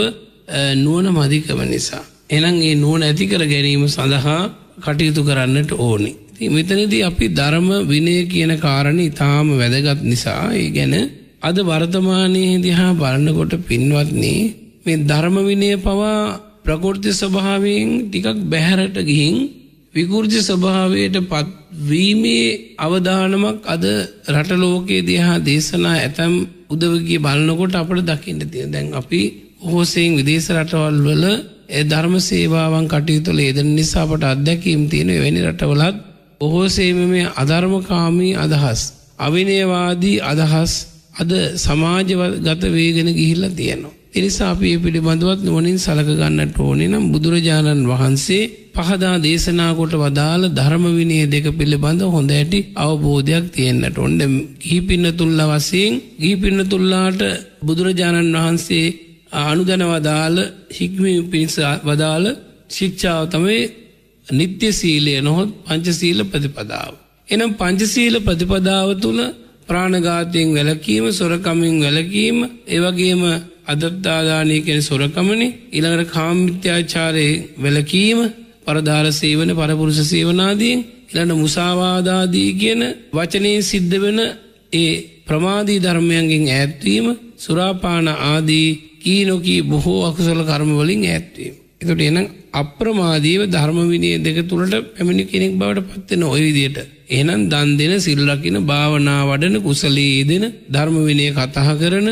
B: නුවන මදිකම නිසා. එනම් ඒ නුවන ඇතිකර ගැනීම සඳහා කටයුතු කරන්නට ඕනි. මෙතනදී අපි ධර්ම විනය කියන කාරණ ඉතාම වැදගත් නිසා ඒ ගැන අද වර්තමානයේ දිහා බලන්නකොට පින්වත්න්නේ මේ ධර්ම විනය පවා ප්‍රකෘති ස්වභාවයෙන් ටිකක් බැහැරට ගිහින් විකෘති ස්වභාවයට පත්වීමේ අවධානමක් අද රටලෝකයේ දිහා දේශනා ඇතැම් උදවගේ බලන්නකොට අපට දකින්න තිය දැන් අපි හෝසයෙන් විදේශ රටවල් වල ධර්ම සේවාවන් කටයුතුල ඒදන නිසාපට අත්දැකීම් තියෙන වැනි රටවලත් බොහෝසේම මේ අධර්මකාමී අදහස්. අවිනයවාදී අදහස් අද සමාජගත වේගෙන ගිහිල්ල තියෙනවා. එනිසා අපේ පිළිබඳවත් නුවනින් සලක ගන්නට ඕනේ නම් බුදුරජාණන් වහන්සේ පහදා දේශනාකොට වදාළ ධර්මවිනය දෙක පිළිබඳ හොඳ ඇටි අවබෝධයක් තියෙන්න්නට ඔොන්ඩ ගිහිපින්න තුල්ල වසයෙන් ගිහිපින්න තුල්ලාට බුදුරජාණන් වහන්සේ අනුදන වදාළ හික්මී පිණිස වදාළ ශික්ෂාව තමයි නිත්‍ය සීලය නොහොත් පංචසීල ප්‍රතිපදාව. එනම් පංචසීල ප්‍රතිපදාව තුළ ප්‍රාණඝාතයෙන් වැලකීම සොරකමින් වැලකීම ඒවගේම අදත්තාදානය කෙන සොරකමනි ඉළඟට කාමිත්‍යාචාරය වැලකීම පරධාර සේවන පරපුරුෂ සේවනාදීන් ඉළට මුසාවාදාදී කියන වචනයෙන් සිද්ධ වෙන ඒ ප්‍රමාදී ධර්මයන්ගෙන් ඇත්වීම සුරාපාන ආදී කීනොකී බොහෝ අකුසල කර්මවලින් ඇත්වීම. එතුට එනම් අප්‍රමාදීව ධර්මවිනය දෙක තුළට පැමිණි කෙනෙක් බවට පත්වෙන ඔය විදියට. එනම් දන් දෙන සිල්ලකින භාවනා වඩන කුසලයේ දෙන ධර්මවිනය කතහ කරන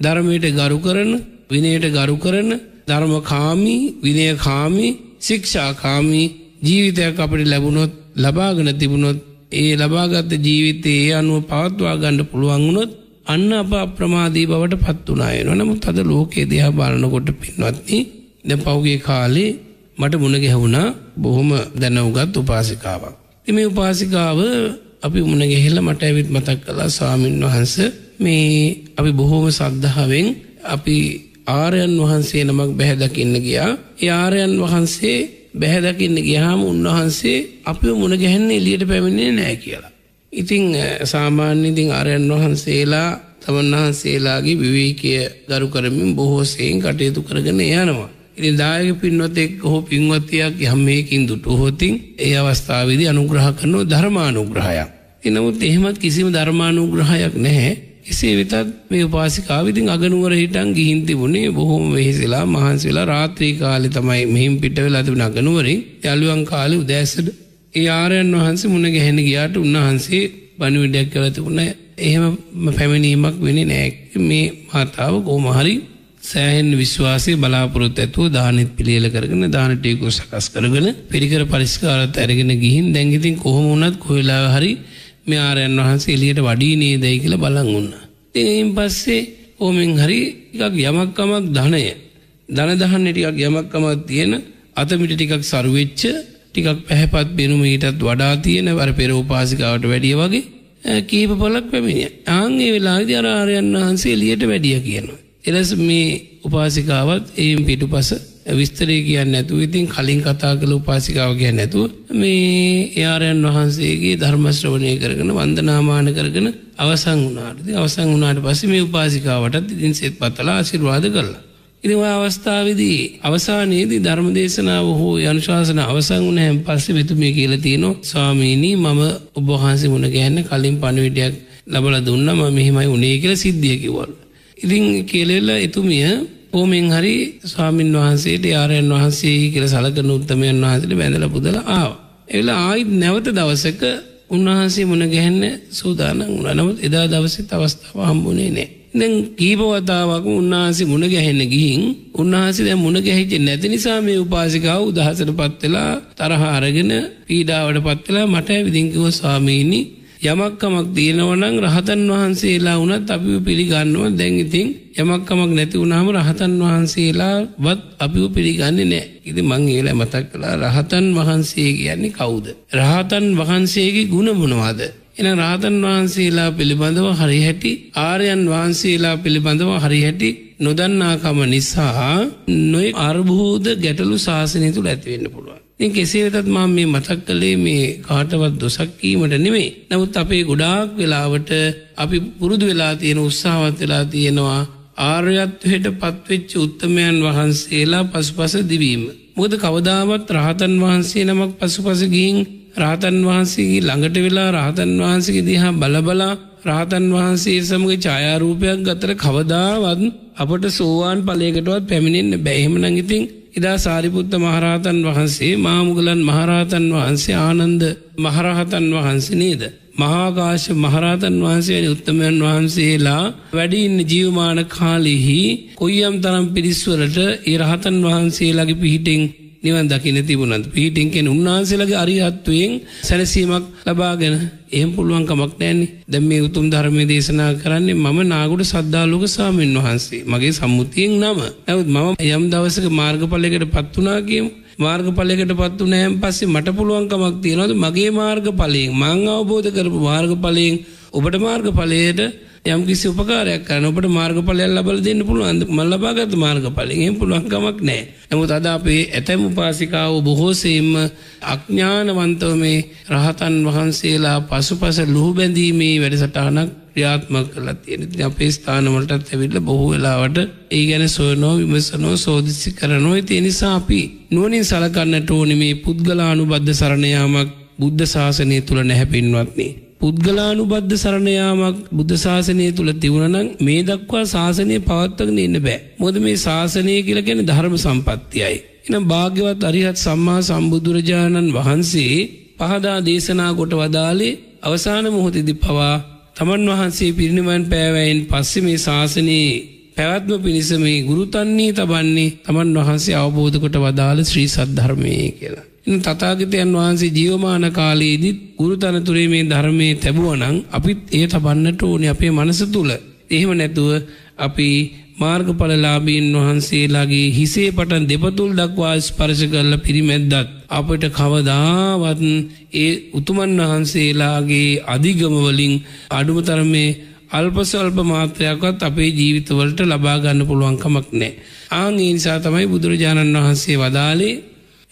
B: ධර්මයට ගරු කරන විනයට ගරු කරන ධර්මකාමී විනයකාමී ශික්ෂාකාමී ජීවිතයක් අපට ලැබුණොත් ලබාගෙන තිබුණොත් ඒ ලබාගත්ත ජීවිතයේ ඒ අනුව පවත්වා ගණ්ඩ පුළුවන් වුණොත් අන්න අප අප්‍රමාදී බවට පත් වනාය නොනමුත් අද ලෝකයේ දෙහා බලනකොට පින්වත්න්නේ ද පෞගේ කාලේ මට මුණගැහුණා බොහොම දැනවගත් උපාසිකාවක්. එම උපාසිකාව අපි මුණගෙහෙල්ල මට ඇවිත් මතක් කලා ස්වාමීන් වහන්ස මේ අපි බොහෝම සද්ධාවෙන් අපි ආරයන් වහන්සේ නමක් බැහැදකින්න ගියා ඒ ආරයන් වහන්සේ බැහැදකින්න ගියාම උන්වහන්සේ අපි මුණ ගැහෙන්න එලියට පැමිණේ නෑ කියලා. ඉතිං සාමාන්‍යඉතින් ආරයන් වහන්සේලා තමන් වහන්සේලාගේ විවේකය ගරු කරමින් බොහෝසයෙන් කටයුතු කරගෙන යනවා. ඉතින් දායක පින්වතෙක් හෝ පින්වතියක් යම් මේකින් දුටු හොතින් ඒ අවස්ථාවේදී අනුග්‍රහ කරනෝ ධර්මානුග්‍රහයක්. එනමුත් එහෙමත් කිසිම ධර්මානුග්‍රහයක් නැහැ. එසේ වෙතත් මේ උපාසිකාව ඉතින් අගනුවර හිටන් ගිහින් තිබුණේ බොහොම වෙහෙසලා මහන්සි වෙලා රාත්‍රී කාලේ තමයි මෙහින් පිට වෙලා තිබුණ අගනුවරින් යලුවන් කාලේ උදෑසන ඒ ආර්යයන් වහන්සේ මුණ ගැහෙන ගියාට උන්වහන්සේ බණවිඩයක් කළා තිබුණ එහෙම පැමිණීමක් වෙන්නේ නැහැ මේ මාතාව කොහොම හරි සෑහෙන් විශ්වාසය බලාපොරොත්තු ඇතුව දානෙත් පිළියෙල කරගෙන දාන ටීකු සකස් කරගෙන පිරිකර පරිස්කාරත් අරගෙන ගිහින් දැන් ඉතින් කොහොම වුණත් කොහෙලා හරි මේ ආරයන් වහන්සේ එළියට වඩී නේදයි කියලා බලන් වුණා. ඉතින් එයින් පස්සේ ඕමෙන් හරි ටිකක් යමක් කමක් ධනය ධන දහන්නේ ටිකක් යමක් කමක් තියෙන අතමිට ටිකක් සරුවෙච්ච ටිකක් පැහැපත් බෙනුම ඊටත් වඩා තියෙන අර පෙර උපාසිකාවට වැඩිය වගේ කීප පොලක් පැමිණිය. ආන් ඒ වෙලාවේදී අර ආර්යයන් වහන්සේ එළියට වැඩිය කියනවා. එලෙස මේ උපාසිකාවත් එයින් පිටුපස විස්තරේ කියන්න නැතුව ඉතින් කලින් කතා කළ උපාසිකාව කියන්න නැතුව මේ යාරයන් වහන්සේගේ ධර්ම ශ්‍රවණය කරගෙන වන්දනාමාන කරගෙන අවසන් වුණාට ඉතින් අවසන් වුණාට පස්සේ මේ උපාසිකාවටත් ඉතින් සෙත් පතලා ආශිර්වාද කළා. ඉතින් ඔය අවස්ථාවේදී අවසානයේදී ධර්ම දේශනාව හෝ අනුශාසන අවසන් වුණාන් පස්සේ මෙතුමිය කියලා තියෙනවා ස්වාමීනි මම ඔබ වහන්සේ මුණ ගැහෙන්න කලින් පණිවිඩයක් ලබලා දුන්නා මම මෙහිමයි උනේ කියලා සිද්ධිය කිව්වලු. ඉතින් කියලෙලා එතුමිය ඕමෙන් හරි ස්වාමින් වහන්සේට ආරයන් වහන්සේ කියලා සලකන උත්තමයන් වහන්සේට බැඳලා පුදලා ආවා. එවිලා ආයිත් නැවත දවසක උන්වහන්සේ මුණ ගැහෙන්න සූදානම් වුණා. නමුත් එදා දවසෙත් අවස්ථාව හම්බුනේ නැහැ. දැන් කීප වතාවක්ම උන්වහන්සේ මුණ ගැහෙන්න ගිහින් උන්වහන්සේ දැන් මුණ ගැහිච්ච නැති නිසා මේ උපාසිකාව උදහසටපත් වෙලා තරහ අරගෙන පීඩාවටපත් වෙලා මට ඇවිදින් කිව්වා ස්වාමීනි යමක් කමක් තියෙනවා නම් රහතන් වහන්සේලා වුණත් අපිව පිළිගන්නවා දැන් ඉතින් යමක් කමක් නැති වුණාම රහතන් වහන්සේලාවත් අපිව පිළිගන්නේ නැහැ. ඉතින් මං ඒලා මතක් කළා රහතන් වහන්සේ කියන්නේ කවුද? රහතන් වහන්සේගේ ගුණ මොනවද? එන රහතන් වහන්සේලා පිළිබඳව හරිහැටි ආර්යයන් වහන්සේලා පිළිබඳව හරිහැටි නොදන්නාකම නිසා නොයි අර්බූද ගැටලු ශාසනය තුළ ඇතිවෙන්න පුළුවන්. ඉතින් කෙසේ වෙතත් මම මේ මතක් කළේ මේ කාටවත් දොසක් කීමට නෙමෙයි. නමුත් අපේ ගොඩාක් වෙලාවට අපි පුරුදු වෙලා තියෙන උත්සාහවත් වෙලා තියෙනවා ආර්යත්වයට පත්වෙච්ච උත්තමයන් වහන්සේලා පසුපස දිවීම. මොකද කවදාවත් රහතන් වහන්සේ නමක් පසුපස ගිහින් රහතන් වහන්සේගේ ළඟට වෙලා රහතන් වහන්සේගේ දිහා බලබලා රහතන් වහන්සේ සමග ඡායාරූපයක් ගතර කවදාවත් අපට සෝවාන් ඵලයකටවත් පැමිණෙන්න බැහැ. එහෙමනම් ඉතින් එදා සාරිපුත්ත මහරහතන් වහන්සේ මාමුගලන් මහරහතන් වහන්සේ ආනන්ද මහරහතන් වහන්සේ නේද. මහාකාශ මහරහතන් වහන්සේ වැනි උත්තමයන් වහන්සේලා වැඩිඉන්න ජීවමාන කාලෙහි කොයියම් තරම් පිරිස්වලට ඒ රහතන් වහන්සේලාගේ පිහිටෙන් නිවන් දකින්න තිබුණත් පිහිටින් කෙන උන්වහන්සේලගේ අරිහත්වයෙන් සැනසීමක් ලබාගෙන එහෙම පුළුවන්කමක් නැන්නේ දැන් මේ උතුම් ධර්මයේ දේශනා කරන්නේ මම නාගුඩ සද්දාලෝක ස්වාමීන් වහන්සේ. මගේ සම්මුතියෙන් නම. නමුත් මම යම් දවසක මාර්ගඵලයකට පත් වුණා කියමු. මාර්ගඵලයකට පත් වුණාන් පස්සේ මට පුළුවන්කමක් තියනවාද? මගේ මාර්ගඵලයෙන් මං අවබෝධ කරපු මාර්ගඵලයෙන් ඔබට මාර්ගඵලයට යම් කිසි උපකාරයක් කරන්න ඔබට මාර්ගඵලයක් ලබලා දෙන්න පුළුවන් මම ලබාගත් මාර්ගඵලයෙන් එහෙම පුළුවන් කමක් නැහැ. නමුත් අද අපේ ඇතැම් උපාසිකාව බොහෝසෙයින්ම අඥානවන්තව මේ රහතන් වහන්සේලා පසුපස ලුහු බැඳීමේ වැඩසටහනක් ක්‍රියාත්මක කරලා තියෙන. ඉතින් අපේ ස්ථාන වලටත් ඇවිල්ලා බොහෝ වෙලාවට ඒ ගැන සොයනෝ විමසනෝ සෝදිසි කරනෝ ඒ නිසා අපි නුවණින් සලකන්නට ඕනේ මේ පුද්ගලානුබද්ධ සරණ යාමක් බුද්ධ ශාසනය තුල නැහැ පින්වත්නි. පුද්ගලානුබද්ධ සරණයාමක් බුද්ධ ශාසනය තුළ තිවුණනම් මේ දක්වා ශාසනය පවත්වගෙන ඉන්න බෑ. මොද මේ ශාසනය කියලා ගැන ධර්ම සම්පත්තියයි. එනම් භාග්‍යවත් අරිහත් සම්මා සම්බුදුරජාණන් වහන්සේ පහදා දේශනා කොට වදාලේ අවසාන මොහොතෙදි පවා තමන් වහන්සේ පිරිනිවන් පෑවයින් පස්සේ මේ ශාසනයේ පැවැත්ම පිණිස මේ ගුරුතන්නේ තබන්නේ තමන් වහන්සේ අවබෝධ කොට වදාළ ශ්‍රී සද්ධර්මය කියලා. තතාගතයන් වහන්සේ ජීවමාන කාලයේදීත් ගුරුතනතුරේ මේ ධර්මයේ තැබුවනං අපිත් ඒ තබන්නට ඕනේ අපේ මනස තුළ. එහෙම නැතුව අපි මාර්ගඵලලාබීන් වහන්සේලාගේ හිසේ පටන් දෙපතුල් දක්වා ස්පර්ශ කරල පිරිමැද්දත්. අපට කවදාවත් ඒ උතුමන් වහන්සේලාගේ අධිගමවලින් අඩුමතරමේ අල්පස්වල්ප මාත්‍රයක්වත් අපේ ජීවිතවලට ලබාගන්න පුළුවන්කමක් නෑ. ආං ඒ නිසා තමයි බුදුරජාණන් වහන්සේ වදාලේ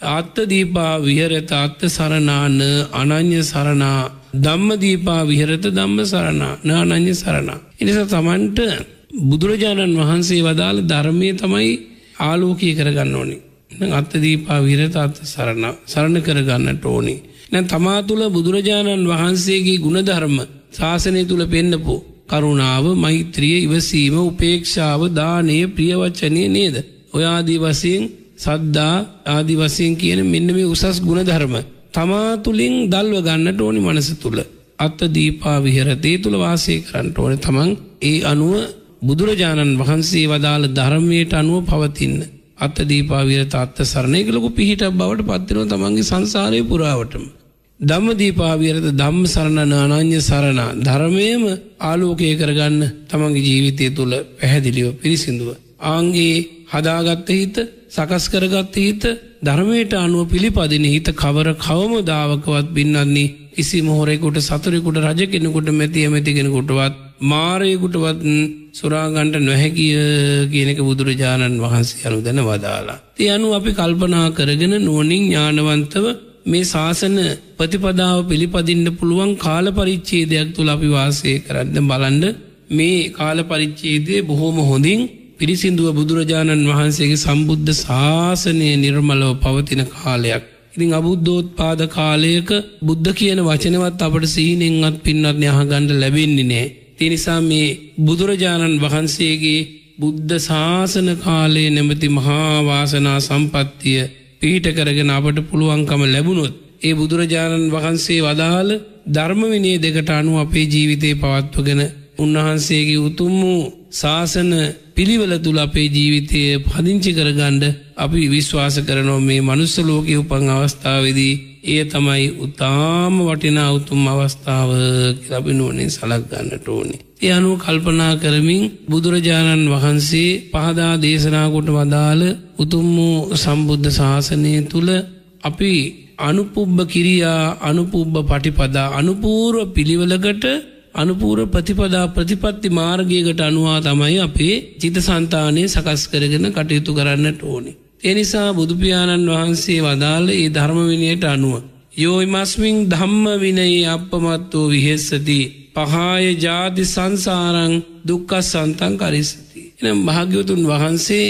B: ආත්තදීපා විහරත අත්ත සරනාන අනං්‍ය සරණා ධම්මදීපා විහරත ධම්ම සරණා නානං්‍ය සරණා. එනිසා තමන්ට බුදුරජාණන් වහන්සේ වදාළ ධර්මය තමයි ආලෝකී කරගන්න ඕනි. අත්ත දීපා විරත අත්ත සරණ සරණ කරගන්නට ඕනි. නැ තමා තුළ බුදුරජාණන් වහන්සේගේ ගුණධර්ම ශාසනය තුළ පෙන්නපු කරුණාව මෛත්‍රිය ඉවසීම උපේක්ෂාව දානය ප්‍රියවච්චනය නේද. ඔයාදී වසයෙන් සද්දා ආදි වසයෙන් කියන මෙන්න මේ උසස් ගුණධර්ම. තමා තුළින් දල්ව ගන්නට ඕනි මනස තුළ. අත්ත දීපා විහරතේ තුළ වාසය කරන්නට ඕන තමන් ඒ අනුව බුදුරජාණන් වහන්සේ වදාළ ධර්මයට අනුව පවතින්න. අත්ත දීපාවිරත අත්ත සරණයකලොකු පිහිට බවට පත්තිනව තමන්ගේ සංසාරය පුරාවටම. දම්ම දීපාවිරත දම්ම සරණ නානං්‍ය සරණ ධර්මයම ආලෝකය කරගන්න තමන්ගේ ජීවිතය තුළ පැහැදිලිව පිරිසිදුව. ආන්ගේ හදාගත්ත හිත සකස් කරගත්ත හිත ධර්මයට අනුව පිළිපදින හිත කවර කවම දාවකවත් බින්නන්නේ කිසි මොහොරෙකුට සතුරෙකුට රජ කෙනෙකුට මැති ඇමති කෙනෙකුටවත් මාරයකුටවත් සුරාගන්ට නොහැකිය කියනක බුදුරජාණන් වහන්සේ අනු දැන වදාලා. ති අනු අපි කල්පනා කරගෙන නුවනින් ඥානවන්තව මේ ශාසන ප්‍රතිපදාව පිළිපදින්න පුළුවන් කාල පරිච්චේදයක් තුළ අපි වාසය කරන්න බලන්ඩ මේ කාල පරිච්චේදය බොහෝම හොඳින් පිරිසිදුව බුදුරජාණන් වහන්සේගේ සම්බුද්ධ ශාසනය නිර්මලව පවතින කාලයක්. ඉතින් අබුද්ධෝත් පාද කාලයක බුද්ධ කියන වචනවත් අපට සීනෙන්වත් පින්නත් යහගණ්ඩ ලැබෙන්නේ නෑ. තිනිසා මේ බුදුරජාණන් වහන්සේගේ බුද්ධ ශාසන කාලයේ නැමති මහාවාසනා සම්පත්තිය පිහිට කරගෙන අපට පුළුවන්කම ලැබුණොත්. ඒ බුදුරජාණන් වහන්සේ වදාළ ධර්මවිනේ දෙකට අනු අපේ ජීවිතය පවත්වගෙන උන්වහන්සේගේ උතුම් වූ ශාසන පිළිවල තුළ අපේ ජීවිතය පදිංචි කරගණ්ඩ අපි විශ්වාස කරනෝ මේ මනුස්සලෝක උපන් අවස්ථාවදී ඒ තමයි උතාම වටිනා උතුම් අවස්ථාව අපි නුවනින් සලක් ගන්නට ඕනේ. ඒ අනුව කල්පනා කරමින් බුදුරජාණන් වහන්සේ පහදා දේශනාකොට වදාළ උතුම් වූ සම්බුද්ධ ශාසනය තුළ අපි අනුපුබ්බ කිරියා අනුපුබ්බ පටිපදා අනුපූර්ව පිළිවලකට අනුපූර ප්‍රතිපදා ප්‍රතිපත්ති මාර්ගයකට අනුවා තමයි අපේ චිත සන්තානය සකස් කරගෙන කටයුතු කරන්නට ඕනි. එනිසා බුදුපාණන් වහන්සේ වදාළ ඒ ධර්මවිනයට අනුව. යෝයිමස්මින් ධම්ම විනයේ අපපමත්වෝ විහෙස්සති පහාය ජාති සංසාරං දුක්කස් සන්තන් කරිස්සති. එනම් භාග්‍යවතුන් වහන්සේ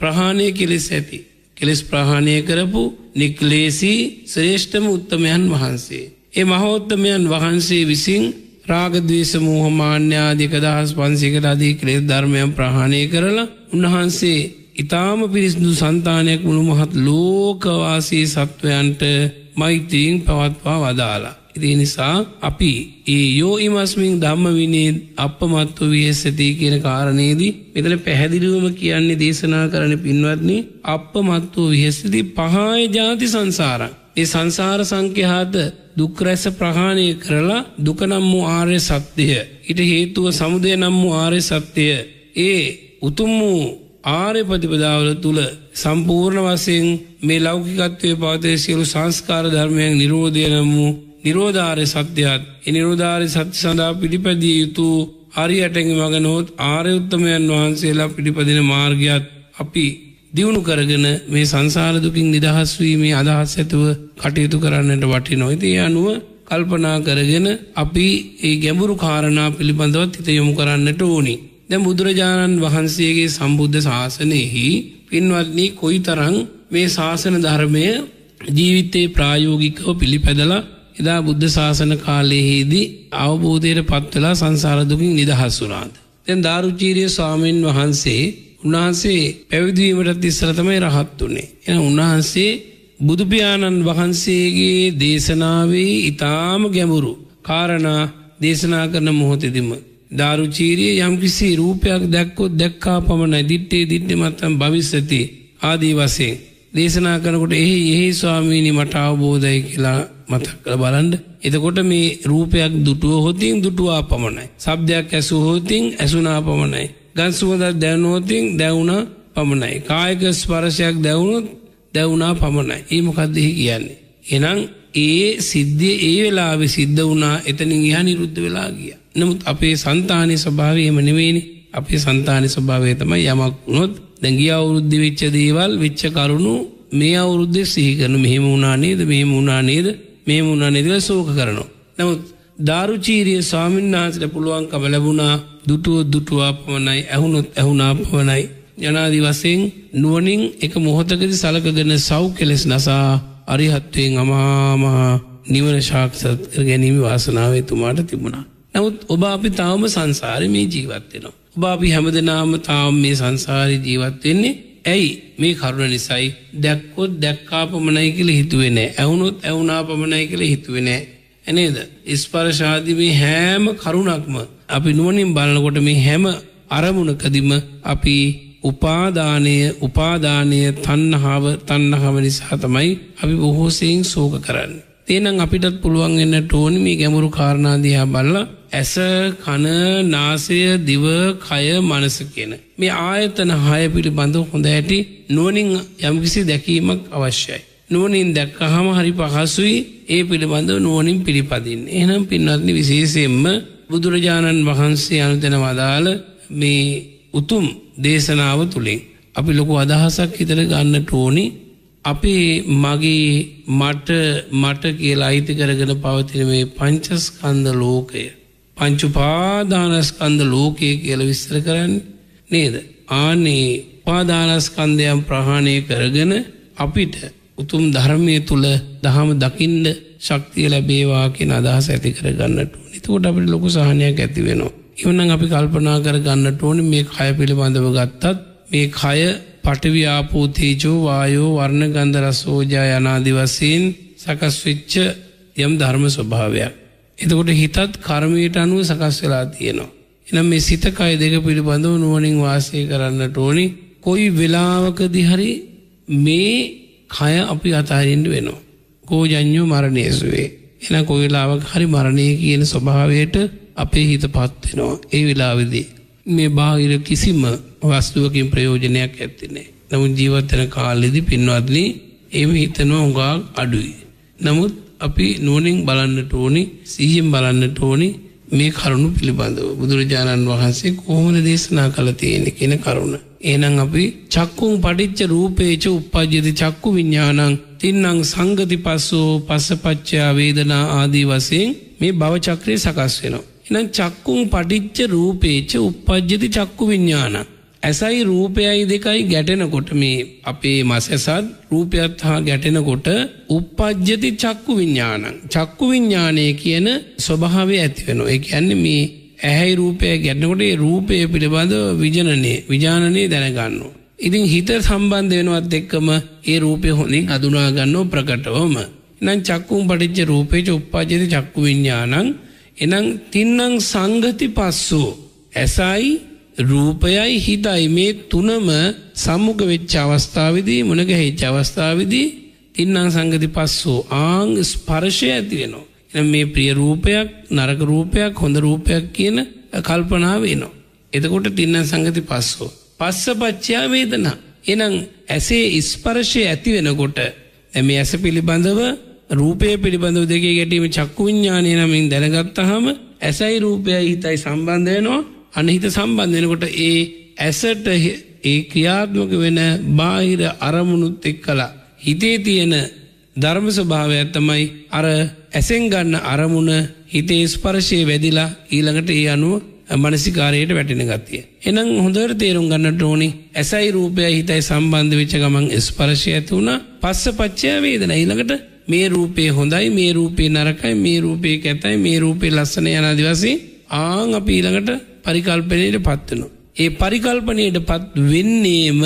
B: ප්‍රහාණය කෙලෙස් ඇති. කෙලෙස් ප්‍රහාණය කරපු නික්ලේසී ශ්‍රේෂ්ඨම උත්තමයන් වහන්සේ. ඒ මහෝත්තමයන් වහන්සේ විසින් රාගදවේශ මෝහමාන්‍යාධික දහස් පන්සිකට අදී ක්‍රේස් ධර්මයන් ප්‍රහණය කරලා උන්වහන්සේ ඉතාම පිරිසිදු සන්තානයක් මුළු මහත් ලෝකවාසී සත්වයන්ට මෛත්‍රීන් පවත්වා වදාලා. ඉති නිසා අපි ඒ යෝ ඉමස්මින් ධම්ම විනේ අපමත්ව වියස්සති කියන කාරණයේදී මෙතන පැහැදිලිවම කියන්නේ දේශනා කරන පින්වත්නි අපමත්ව විහෙස්සති පහය ජාති සංසාරන්. ඒ සංසාර සංඛ්‍යහාත දුක්රැස ප්‍රහාණය කරලා දුකනම් වූ ආර්ය සත්‍යය. ඉට හේතුව සමුදය නම් වූ ආර්ය සත්‍යය. ඒ උතුම් වූ ආර්ය ප්‍රතිපදාවල තුළ සම්පූර්ණ වසයෙන් මේ ලෞකිකත්වය පවතේ සියලු සංස්කාර ධර්මයන් නිරෝධය නම් වූ නිරෝධාරය සත්‍යයත් එනිරෝධාරය සත්‍ය සඳහා පිළිපැදිය යුතු හරියටැඟි මගනොත් ආරය උත්තමයන් වහන්සේලා පිළිපදින මාර්ගයක් අපි දියුණු කරගෙන මේ සංසාරදුකින් නිදහස්වීමේ අදහස් ඇතුව කටයුතු කරන්නට වටි නොයිති අනුව කල්පනා කරගෙන අපි ඒ ගැඹුරු කාරණා පිළිබඳවත් හිත යොමු කරන්නට ඕනි. දැ බුදුරජාණන් වහන්සේගේ සම්බුද්ධ ශාසනයෙහි පින්වත්නී කොයි තරං මේ ශාසන ධර්මය ජීවිතයේ ප්‍රායෝගිකව පිළිපැදලා එදා බුද්ධ ශාසන කාලයේහිදී අවබෝධයට පත්වෙලා සංසාරදුකින් නිදහස් වුනාද. තැන් ධාරුචීරිය ස්වාමීන් වහන්සේ උන්වහන්සේ පැවිදීමටත් ඉස්සර තමයි රහත් වනේ. එන උන්වහන්සේ බුදුපාණන් වහන්සේගේ දේශනාවේ ඉතාම ගැඹුරු කාරණා දේශනා කරන මොහොතෙදිම. ධාරුචීරිය යම්කිසි රූපයක් දැක්කොත් දැක්කා පමණයි දිට්ටේ දිට්ටමත්තම් භවිස්සති ආදී වසේ. දේශනා කරනකොට එහි එහි ස්වාමීණි මට අවබෝධය කියලා මතක් කළ බලන්ඩ එතකොට මේ රූපයක් දුටුව හොතින් දුටුවා පමණයි. සබ්දයක් ඇසු හෝතින් ඇසුනා පමණයි. ගන්සුවදත් දැවනෝතින් දැවුණ පමණයි. කායක ස්පරශයක් දැවුණුත් දැවුණා පමණයි. ඒ මොකක්දෙහි කියන්නේ. එනම් ඒ සිද්ධිය ඒ වෙලාවෙ සිද්ධ වුණා එතනින් එහා නිරුද්ධ වෙලා ගිය. නමුත් අපේ සන්තානය ස්වභාවයම නෙවෙනි අපේ සන්තානය ස්වභාවය තමයි යමක් වුණොත් දැගිය අවුරුද්ධ වෙච්ච දේවල් වෙච්ච කරුණු මේ අවුරුද්ධ සිහිකරන මෙහෙම වුණා නේද මෙහෙම වුණා නේද මේ වුණා නේද සෝක කරනවා. නමුත් ධාරුචීරිය ස්වාමීන් වහන්සට පුළුවන්කම ලැබුණා දුටුව දුටුවා පමණයි ඇහුණොත් ඇහුණා පමණයි. යනාදි වසයෙන් නුවනින් එක මොහොතකද සලකගෙන සව් කෙලෙස් නසා අරිහත්වයෙන් අමාමහා නිවන ශාක්ෂත් කර ගැනීම වාසනාවේ තුමාට තිබුණා. නමුත් ඔබ අපි තාවම සංසාර මේ ජීවත්වෙනවා. ඔබ අපි හැමදනාම තාම් මේ සංසාරය ජීවත්වෙන්නේ ඇයි? මේ කරුණ නිසයි. දැක්කොත් දැක්කා පමණයි කියල හිතුවෙනෑ ඇවුණොත් ඇවුනා පමණයි කියල හිතුවෙනෑ ඇනේද ස්පර්ශාදි මේ හෑම කරුණක්ම අපි නුවනින් බලනකොට මේ හැම අරමුණකදිම අපි උපාදානය උපාදානය තන්නහාව තන්නහාව නිසා තමයි අපි බොහෝසයෙන් සෝක කරන්න. තේනම් අපිටත් පුළුවන් එන්න ටෝනි මේ ගැමුරු කාරණාදයා බල්ල ඇස කන නාසය දිව කය මනස කියන. මේ ආයතන හය පිළිබඳව හොඳ ඇති නුවනින් යම්කිසි දැකීමක් අවශ්‍යයි. නුවනින් දැක්කහම හරි පහසුයි ඒ පිළිබඳව නුවනින් පිළිපදින්. එහනම් පින්වත්නි විශේෂයෙන්ම බුදුරජාණන් වහන්සේ අනුතැන වදාළ මේ උතුම් දේශනාව තුළින්. අපි ලොකු අදහසක් හිතර ගන්නට ඕනි අපි මගේ මට මට කියලා අයිති කරගෙන පවතින මේ පංචස්කන්ද ලෝකය. පංචුපාදානස්කන්ද ලෝකය කියල විස්තර කරන්න නේද. ආනේ පාදානස්කන්දයම් ප්‍රහාණය කරගෙන අපිට උතුම් ධර්මය තුළ දහම දකිින්ඩ ශක්තිය ලැබේවා කියෙන අදහස් ඇති කර ගන්නට නිතකොට අපිට ලොකු සහනයක් ඇති වෙනවා. ඉවනම් අපි කල්පනා කර ගන්නට ඕනි මේ කය පිළිබඳව ගත්තත් මේ කය පටවිආපූ තේජෝ වායෝ වර්ණ ගන්ධ රසෝජා යනාදි වසයෙන් සකස් වෙච්ච යම් ධර්ම ස්වභාවයක්. එතකොට හිතත් කර්මයට අනුව සකස් වෙලා තියෙනවා. එනම් මේ සිතකය දෙක පිළිබඳව නුවනින් වාසය කරන්නට ඕනි කොයි වෙලාවකදි හරි මේ කය අපි අතාරෙන්ට වෙනවා. කෝජඥෝ මරණයසුවේ. එන කොයිලාවක් හරි මරණය කියන ස්වභාවයට අපේ හිත පත්වෙනවා ඒ වෙලාවෙදී. මේ බාහිර කිසිම වස්තුවකින් ප්‍රයෝජනයක් ඇත්තිනේ. නමුත් ජීවත්තන කාලෙදි පින්වත්නි එම හිතනවා හුඟා අඩුයි. නමුත් අපි නුවනින් බලන්නට ඕනි සීයෙන් බලන්නට ඕනි මේ කරුණු පිළිබඳව බුදුරජාණන් වහන්සේ කෝමන දේශනා කළ තියෙන කෙන කරුණ. ඒනං අපි චක්කුම් පටිච්ච රූපේච උප්පජ්‍යති චක්කු විඤ්ඥානං තින්නං සංගති පස්සෝ පස්සපච්චා වේදනා ආදී වසයෙන් මේ භවචක්‍රය සකස් වෙනවා. එනම් චක්කුම් පටිච්ච රූපේච උපපජ්ජති චක්කු විඤ්ඥාන. ඇසයි රූපයයි දෙකයි ගැටෙනකොට මේ අපේ මසැසත් රූපයත් හා ගැටෙනකොට උපපජ්ජති චක්කු විඤ්ඥානං. චක්කු විඤ්ඥානය කියන ස්වභාවය ඇති වෙන එක ඇන්න මේ ඇහැයි රූපය ගැටනකොට රූපය පිළිබඳ විජනනය විජානනය දැනගන්න. ඉතින් හිත සම්බන්ධ වෙනවත් එක්කම ඒ රූපය හොඳින් අදුනාගන්නෝ ප්‍රකටවම. නම් චක්කුම් පටිච්ච රූපේච උප්පාජති චක්කු විඤ්ඥානං එනම් තින්නං සංගති පස්සෝ ඇසයි රූපයයි හිතයි මේ තුනම සම්මුඛ වෙච්ච අවස්ථාවදී මුණග හෙච්ච අවස්ථාවදී තින්නං සංගති පස්සෝ ආං ස්පර්ශය ඇති වෙනවා. එනම් මේ ප්‍රිය රූපයක් නරක රූපයක් හොඳ රූපයක් කියන කල්පනාව වෙනවා. එතකොට තින්නං සංගති පස්සෝ. පස්ස පච්චයා වේදනා. එනම් ඇසේ ස්පර්ශය ඇති වෙනකොට ඇම ඇස පිළිබඳව රූපය පිළිබඳව දෙකේ ගැටීම චක්කු විඤ්ඥානය නමින් දැනගත්තහම ඇසයි රූපය හිතයි සම්බන්ධ වෙනවා අනහිත සම්බන්ධනකොට ඒ ඇසට ඒ ක්‍රියාත්මක වෙන බාහිර අරමුණුත් එක් කලා හිතේ තියෙන ධර්ම ස්වභාවය ඇත්තමයි අර ඇසෙන් ගන්න අරමුණ හිතේ ස්පර්ශය වැදිලා ඊළඟට ඒ අනුව මනසිකාරයට වැටෙන ගතිය. එනම් හොඳර තේරුම් ගන්නට ඕනි ඇසයි රූපය හිතයි සම්බන්ධ වෙච්ච ගමන් ස්පර්ශය ඇති වුණ. පස්ස පච්චය වේදන. ඊළඟට මේ රූපේ හොඳයි මේ රූපේ නරකයි මේ රූපේ කැතයි මේ රූපේ ලස්සන යනාදිවසේ ආං අප ඊළඟට පරිකල්පනයට පත්වනවා. ඒ පරිකල්පනයට පත් වෙන්නේම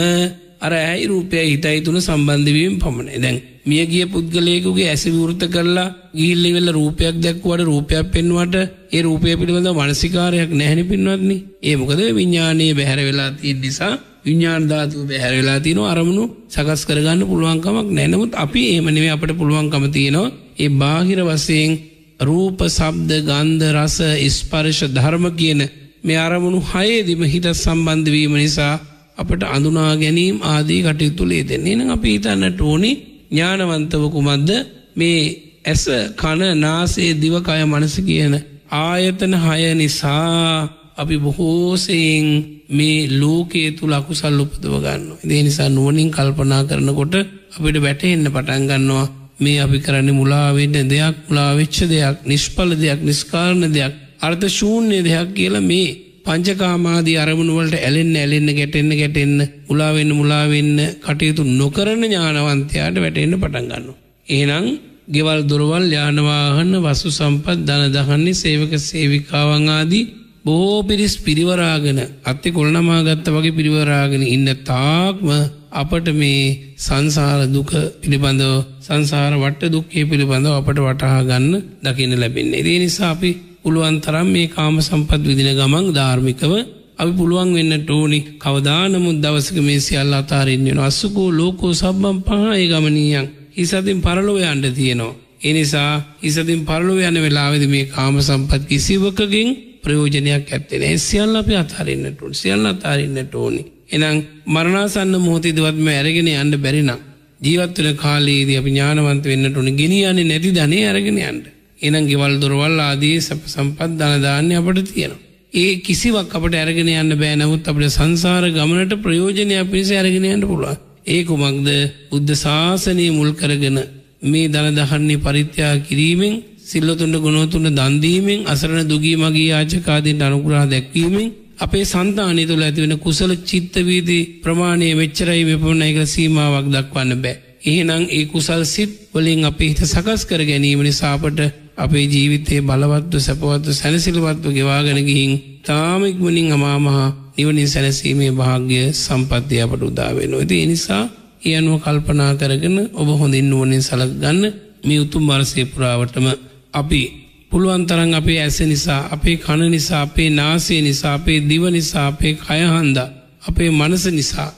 B: අර ඇයි රූපය හිතයි තුන සම්බන්ධවීම පමණ දැන් මිය ගිය පුද්ගලයකුගේ ඇස විවෘත කරලා ගිහිල්ලි වෙල්ල රූපයක් දැක්වට රූපයක් පෙන්වට ඒ රූපය පිළිබඳ මනසිකාරයක් නැහැනි පින්වත්න්නේ ඒ මොකද විඤ්ඥානයේ බැහැර වෙලා තිය නිසා විඤ්ඥාන ධාතුව බැහැර වෙලා තියන අරමුණු සකස් කරගන්න පුළුවන්කමක් නැනමුත් අපි ඒමනෙවේ අපට පුළුවන්කම තියෙනවා. ඒ බාහිර වසයෙන් රූප සබ්ද ගන්ධ රස ස්පර්ශ ධර්ම කියන මේ අරමුණු හයේදිම හිත සම්බන්ධවීම නිසා අපට අඳුනා ගැනීම් ආදී කටයුතු ලේ දෙන්නේ නම් අපි හිතන්නට ඕනි ඥානවන්තව කුමක්ද මේ ඇස කන නාසේ දිවකය මනස කියන ආයතන හය නිසා අපි බොහෝසයෙන් මේ ලෝකයේ තුළ අකුසල් උපදව ගන්න. ඒ නිසා නුවනින් කල්පනා කරනකොට අපිට වැටෙන්න පටන් ගන්නවා මේ අපි කරන්නේ මුලාවෙන්න දෙයක් මුලාවෙච්ච දෙයක් නිෂ්පල දෙයක් නිස්කාරණ දෙයක් අර්ථ ශූන්‍ය දෙයක් කියලා මේ පංචකාමාදී අරමුණුවලට ඇලෙන්න ඇලෙන්න ගැටෙන්න ගැටෙන්න මුලාවෙන්න මුලාවෙන්න කටයුතු නොකරන ඥානවන්තයාට වැටෙන්න්න පටන්ගන්න. ඒනම් ගෙවල් දුරවල් යානවාහන්න වසු සම්පත් දන දහන්නේ සේවක සේවිකාවන් ආදී බොහෝ පිරිස් පිරිවරාගෙන අත්ති කොල්නමාගත්ත වගේ පිරිවරාගෙන ඉන්න තාක්ම අපට මේ සංසාර දුක පිළිබඳව සංසාර වට දුක්කේ පිළිබඳව අපට වටහා ගන්න දකින්න ලැබෙන්නේ. ඒ නිසා අපි පුළුවන් තරම් මේ කාම සම්පත් විදින ගමන් ධාර්මිකව අපි පුළුවන් වෙන්න ටෝනි කවදානමුත් දවසක මේ සියල්ල අතාරන්න අස්සකෝ ලෝකෝ සබ්බම් පහඒ ගමනීයන් හිසතින් පරලොව යන්ඩ තියෙනවා. එනිසා ඉසතින් පරලු යන වෙලාවෙද මේ කාම සම්පත් කිසිවකකින් ප්‍රයෝජනයක් ඇත්තෙන සියල්ල අපි අතාරන්නට සියල්ල අතාරන්නට ඕනි. එනම් මරණාසන්න මොහොතිදවත්ම ඇරගෙන යන්න බැරිනම්. ජීවත්වන කාලයේදී අපි ඥානවන්ත වෙන්නට ඕන ගෙනියන්නේ නැති ධනය අරගෙන යන්න. එනම් ගෙවල් දොරවල් ආදී සැප සම්පත් ධනදාන්න අපට තියෙනවා. ඒ කිසිවක් අපට ඇරගෙන යන්න බෑ නමුත් අපට සංසාර ගමනට ප්‍රයෝජනය පිණිස ඇරගෙන යන්න පුළුවන්. ඒ කුමක්ද බුද්ධ ශාසනය මුල් කරගෙන මේ දනදහන්නේ පරිත්‍යා කිරීමෙන් සිල්ලතුන්ට ගුණෝතුන්ට දන්දීමෙන් අසරණ දුගී මගේ ආචකාදීන්ට අනුග්‍රහ දැක්වීමෙන් අපේ සන්තානය තුළ ඇතිවෙන කුසල චිත්තවීදී ප්‍රමාණය මෙච්චරයි මෙපමණ එක සීමාවක් දක්වන්න බෑ. එහෙනම් ඒ කුසල් සිත් වලින් අපේ හිත සකස් කර ගැනීම නිසාපට අපේ ජීවිතයේ බලවත්ව සැපවත්ව සැනසිලවත්ව ගෙවාගෙන ගිහින් තාමික්මනින් අමාමහා නිවනින් සැනසීමේ භාග්‍ය සම්පත්තිය අපට උදා වෙනවා. ඒ නිසා ඒ අනුව කල්පනා කරගෙන ඔබ හොඳින් නුවණින් සලක ගන්න මේ උතුම් වර්ෂය පුරාවටම අපි පුළුවන් තරම් අපේ ඇස නිසා අපේ කන නිසා අපේ නාසය නිසා අපේ දිව නිසා අපේ කයහන්දා අපේ මනස නිසා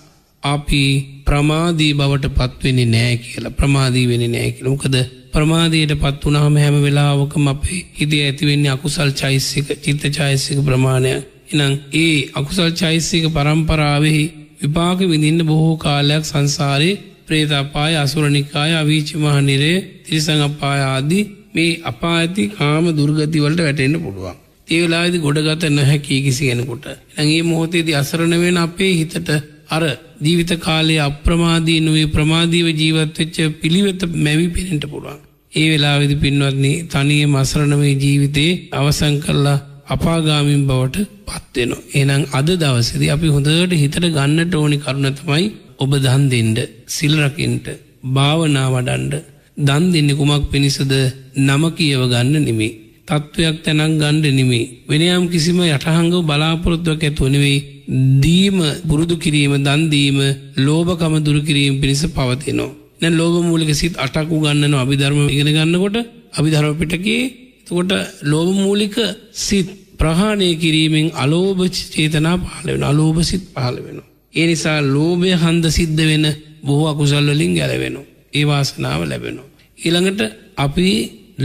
B: අපි ප්‍රමාදී බවට පත්වෙන්නේ නෑ කියලා ප්‍රමාදී වෙන නෑ කියල මොකද ප්‍රමාදයට පත් වනාම හැම වෙලාවකම අපේ හිදේ ඇතිවෙන්නේ අකුසල් චෛසික චිත්ත චෛසික ප්‍රමාණය එනම් ඒ අකුසල් චෛසික පරම්පරාවෙහි විපාක විඳින්න බොහෝ කාලයක් සංසාරයේ ප්‍රේතපාය අසුරනිකාය අවීචමහ නිරේ තිරිසං අපාය ආදී මේ අපා ඇති කාම දුර්ගතිවලට වැටෙන්න්න පුළුවන්. ඒවෙලාදි ගොඩගත නැහැකී කිසි කෙනකුට. ඇගේ මොහොතේදී අසරණ වෙන අපේ හිතට අර ජීවිත කාලයේ අප්‍රමාදී නොවේ ප්‍රමාදීව ජීවත්වෙච්ච පිළිවෙත මැවි පෙනෙන්ට පුළුවන්. ඒ වෙලාවෙදි පින්වත්න්නේ තනිය මසරණවේ ජීවිතයේ අවසං කරලා අපාගාමින් බවට පත්වෙනවා. එනම් අද දවසද අපි හොඳට හිතට ගන්නට ඕනි කරුණතමයි ඔබ දන් දෙෙන්ඩ සිල්රකින්ට භාවනා වඩන්ඩ දන් දෙන්න කුමක් පිණිසද නම කියව ගන්න නෙමේ. තත්ත්වයක් තැනක් ගණ්ඩ නෙමේ. වෙනයම් කිසිම යටහංගව බලාපොරොත්තුවක් ඇතුවනෙවෙයි දීම පුරුදු කිරීම දන්දීම ලෝභකම දුරු කිරීම පිණිස පවතිනවා. නැ ලෝබ මූලික සිත් අටකු ගන්නන අභිධර්ම ඉගෙන ගන්නකොට අභිධර්ම පිටකේ තකොට ලෝබමූලික සිත් ප්‍රහාණය කිරීමෙන් අලෝභ චේතනා පහල වෙන අලෝභ සිත් පහල වෙන. ඒ නිසා ලෝභය හන්ද සිද්ධ වෙන බොහෝ අකුසල්වලින් ගැලවෙනවා. ඒ වාසනාව ලැබෙනවා. ඊළඟට අපි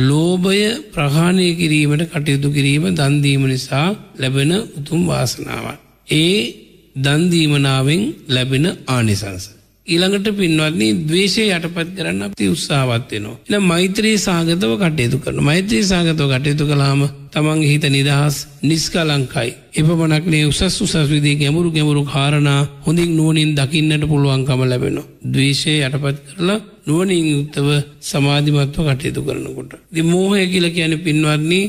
B: ලෝභය ප්‍රහාණය කිරීමට කටයුතු කිරීම දන්දීම නිසා ලැබෙන උතුම් වාසනාවන්. ඒ දන්දීමනාවෙන් ලැබෙන ආනිසංස. ඊළඟට පින්වත්න්නේ දවේශය යටපත් කරන්න අපි උත්සාහවත්වයනවා. එ මෛත්‍රී සාගතව කටයුතු කරන මෛත්‍රී සාගතව කටයුතු කලාම තමන් හිත නිදහස් නිස්කලංකයි. එපමනක්නේ උසස් උසස් විදී ගැමුරු ගැමුරු කාරණා හොඳින් නුවනින් දකින්නට පුළුවන්කම ලැබෙනවා. දවේශය යටපත් කරලා නුවනින් යුත්තව සමාධිමත්ව කටයුතු කරනකොට. දි මෝහය කියල කියන පින්වත්න්නේ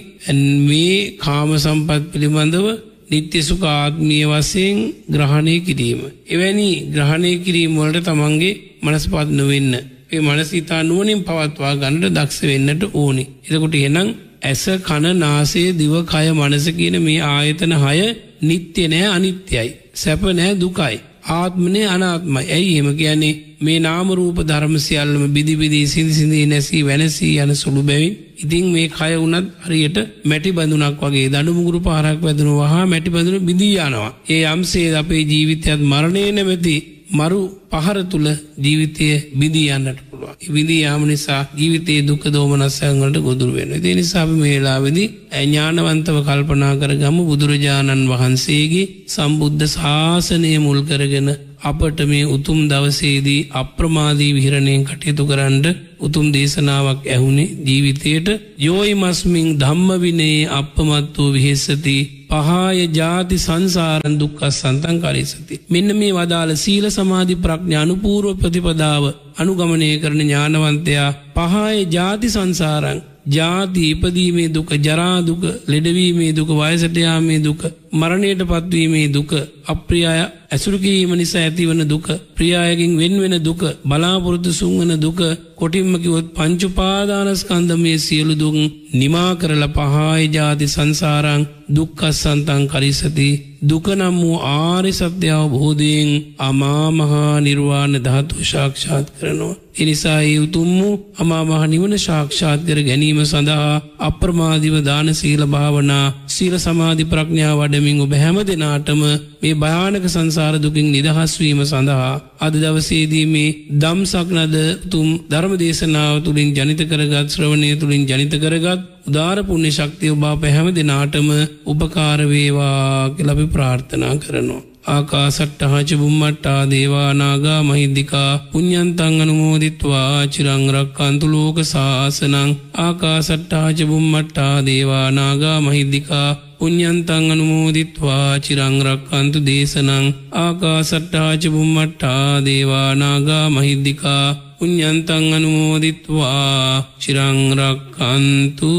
B: මේ කාම සම්පත් පිළිබඳව නිත්‍යසුක ආත්මිය වසයෙන් ග්‍රහණය කිරීම. එවැනි ග්‍රහණය කිරීම වලට තමන්ගේ මනස් පත් නොවෙන්න. ඒ මනස ඉතා නුවනින් පවත්වා ගන්නට දක්ෂ වෙන්නට ඕනි. එතකොට එනම් ඇස කණ නාසේ දිව කය මනස කියන මේ ආයතන හය නිත්‍ය නෑ අනිත්‍යයි. සැප නෑ දුකයි. ආත්මනය අනාත්මයි ඇයි එම කියන්නේ මේ නාමරූප ධර්මසියල්ලම බිදිබිදී සිදි සිදී නැසී වැනසී යන සුළු බැවින් ඉතින් මේ කය වුනත් හරියට මැටි බඳුනක් වගේ දඩුමුගුරු පාරක් වැදනු වහා මැටි බඳුන බිදී යනවා. ඒ යම්සේ අපේ ජීවිතයත් මරණය නැමැති මරු පහර තුළ ජීවිතය බිදී යන්නට පුළුවන්. විදී යාම නිසා ජීවිතයේ දුක දෝමනස්සයන්වලට ගොදුරු වෙන. ඒ නිසා අපි මේ වෙලාවේදී ඥානවන්තව කල්පනා කරගමු බුදුරජාණන් වහන්සේගේ සම්බුද්ධ ශාසනය මුල් කරගෙන අපට මේ උතුම් දවසේදී අප්‍රමාදී විහරණයෙන් කටයුතු කරන්න උතුම් දේශනාවක් ඇහුනේ ජීවිතයට යෝයි මස්මින් ධම්ම විනේ අපමත් වූ විහෙස්සති පහාය ජාති සංසාරන් දුක්ක සන්තන් කරිසති. මෙන්න මේ වදාළ සීල සමාධි ප්‍රඥානුපූර්ව ප්‍රතිපදාව අනුගමනය කරන ඥානවන්තයා පහාය ජාති සංසාරං ජාති ඉපදීමේ දුක ජරාදුක ලෙඩවීමේ දුක වයසටයාමේ දුක මරණයට පත්වීමේ දුක අප්‍රියය ඇසුරුකිරීම නිසා ඇතිවන දුක ප්‍රියායකින් වෙන්වෙන දුක බලාපොරොත්තු සුංවන දුක කොටින්මකිවොත් පංචුපාදානස්කන්දමේ සියලු දුන් නිමා කරල පහාය ජාති සංසාරං දුක්කස්සන්තන් කරිසති දුකනම් වූ ආරි සත්‍යාව බෝධයෙන් අමාමහා නිර්වාණ ධාතු ශාක්ෂාත් කරනවා. එනිසා ඒ උතුම් වූ අමාමහ නිවන ශාක්ෂාත් කර ගැනීම සඳහා අප්‍රමාදිව දාන සීල භාවනා සීල සමාධි ප්‍රඥා වඩමින් ඔබ හැම දෙනාටම මේ භයානක සංසාර දුකින් නිදහස්වීම සඳහා අද දවසේදී මේ දම්සක්නද තුම් ධර්ම දේශනාව තුළින් ජනිත කරගත් ශ්‍රවණය තුළින් ජනිත කරගත් උදාරපුුණ්‍ය ශක්තිය ඔබා පැහැම දෙනාටම උපකාරවේවා කියලබි ප්‍රාර්ථනා කරනවා. ආකාසට්ටහච බුම්මට්ටා දේවානාගා මහිද්දිකා පුඤ්ඥන්තං අනුමෝදිත්වා චිරංරක්කන්තු ලෝක ශාසනං ආකාසට්ටාච බුම්මට්ටා දේවානාගා මහිද්දිකා පුඤ්ඥන්තං අනුමෝදිත්වා චිරංරක්කන්තු දේශනං ආකාසට්ටාච බුම්මට්ටා දේවානාගා මහිද්දිකා පුඤ්ඥන්තං අනුමෝදිත්වා චිරංරක්කන්තු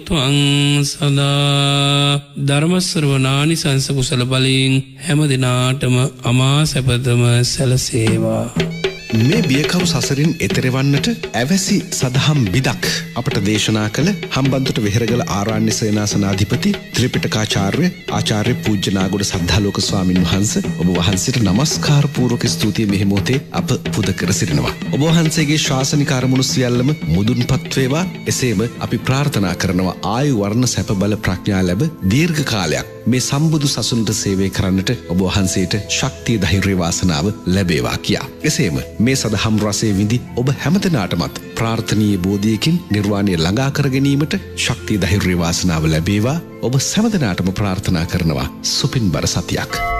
B: තුවං සදා ධර්මස්වරවනානි සංසකුසල බලින් හැම දෙනාටම අමා සැපතම සැලසේවා.
A: මේ බියකරු සසරින් එතරවන්නට ඇවැසි සදහම් බිදක්. අපට දේශනා කළ හම්බන්තුට වෙහෙරගල ආරාණ්‍ය සේනාසනාධිපති ත්‍රිපිටකාචාර්ය ආචාර්ය පූජ්‍යනාගොඩ සද්ධාලෝක ස්වාමින් වහන්ස ඔබ වහන්සේට නමස්කාරපූරක ස්තුතිය මෙහෙමෝතේ අප පුද කර සිරිනවා. ඔබ වහන්සේගේ ශාසනිකාරමුණු සියල්ලම මුදුන් පත්වේවා එසේම අපි ප්‍රාර්ථනා කරනවා ආයු වර්ණ සැප බල ප්‍රඥා ලැබ දීර්ඝ කාලයක්. මේ සම්බුදු සසුන්ට සේවය කරන්නට ඔබ වහන්සේට ශක්තිය ධෛර්යවාසනාව ලැබේවා කියා. එසේම මේ සදහම් රසේ විඳි ඔබ හැමතනාටමත් ප්‍රාර්ථනීය බෝධියකින් නිර්වාණය ළඟා කර ගැනීමට ශක්තිය ධෛර්යවාසනාව ලැබේවා ඔබ සැමදනාටම ප්‍රාර්ථනා කරනවා සුපින් බර සතියක්.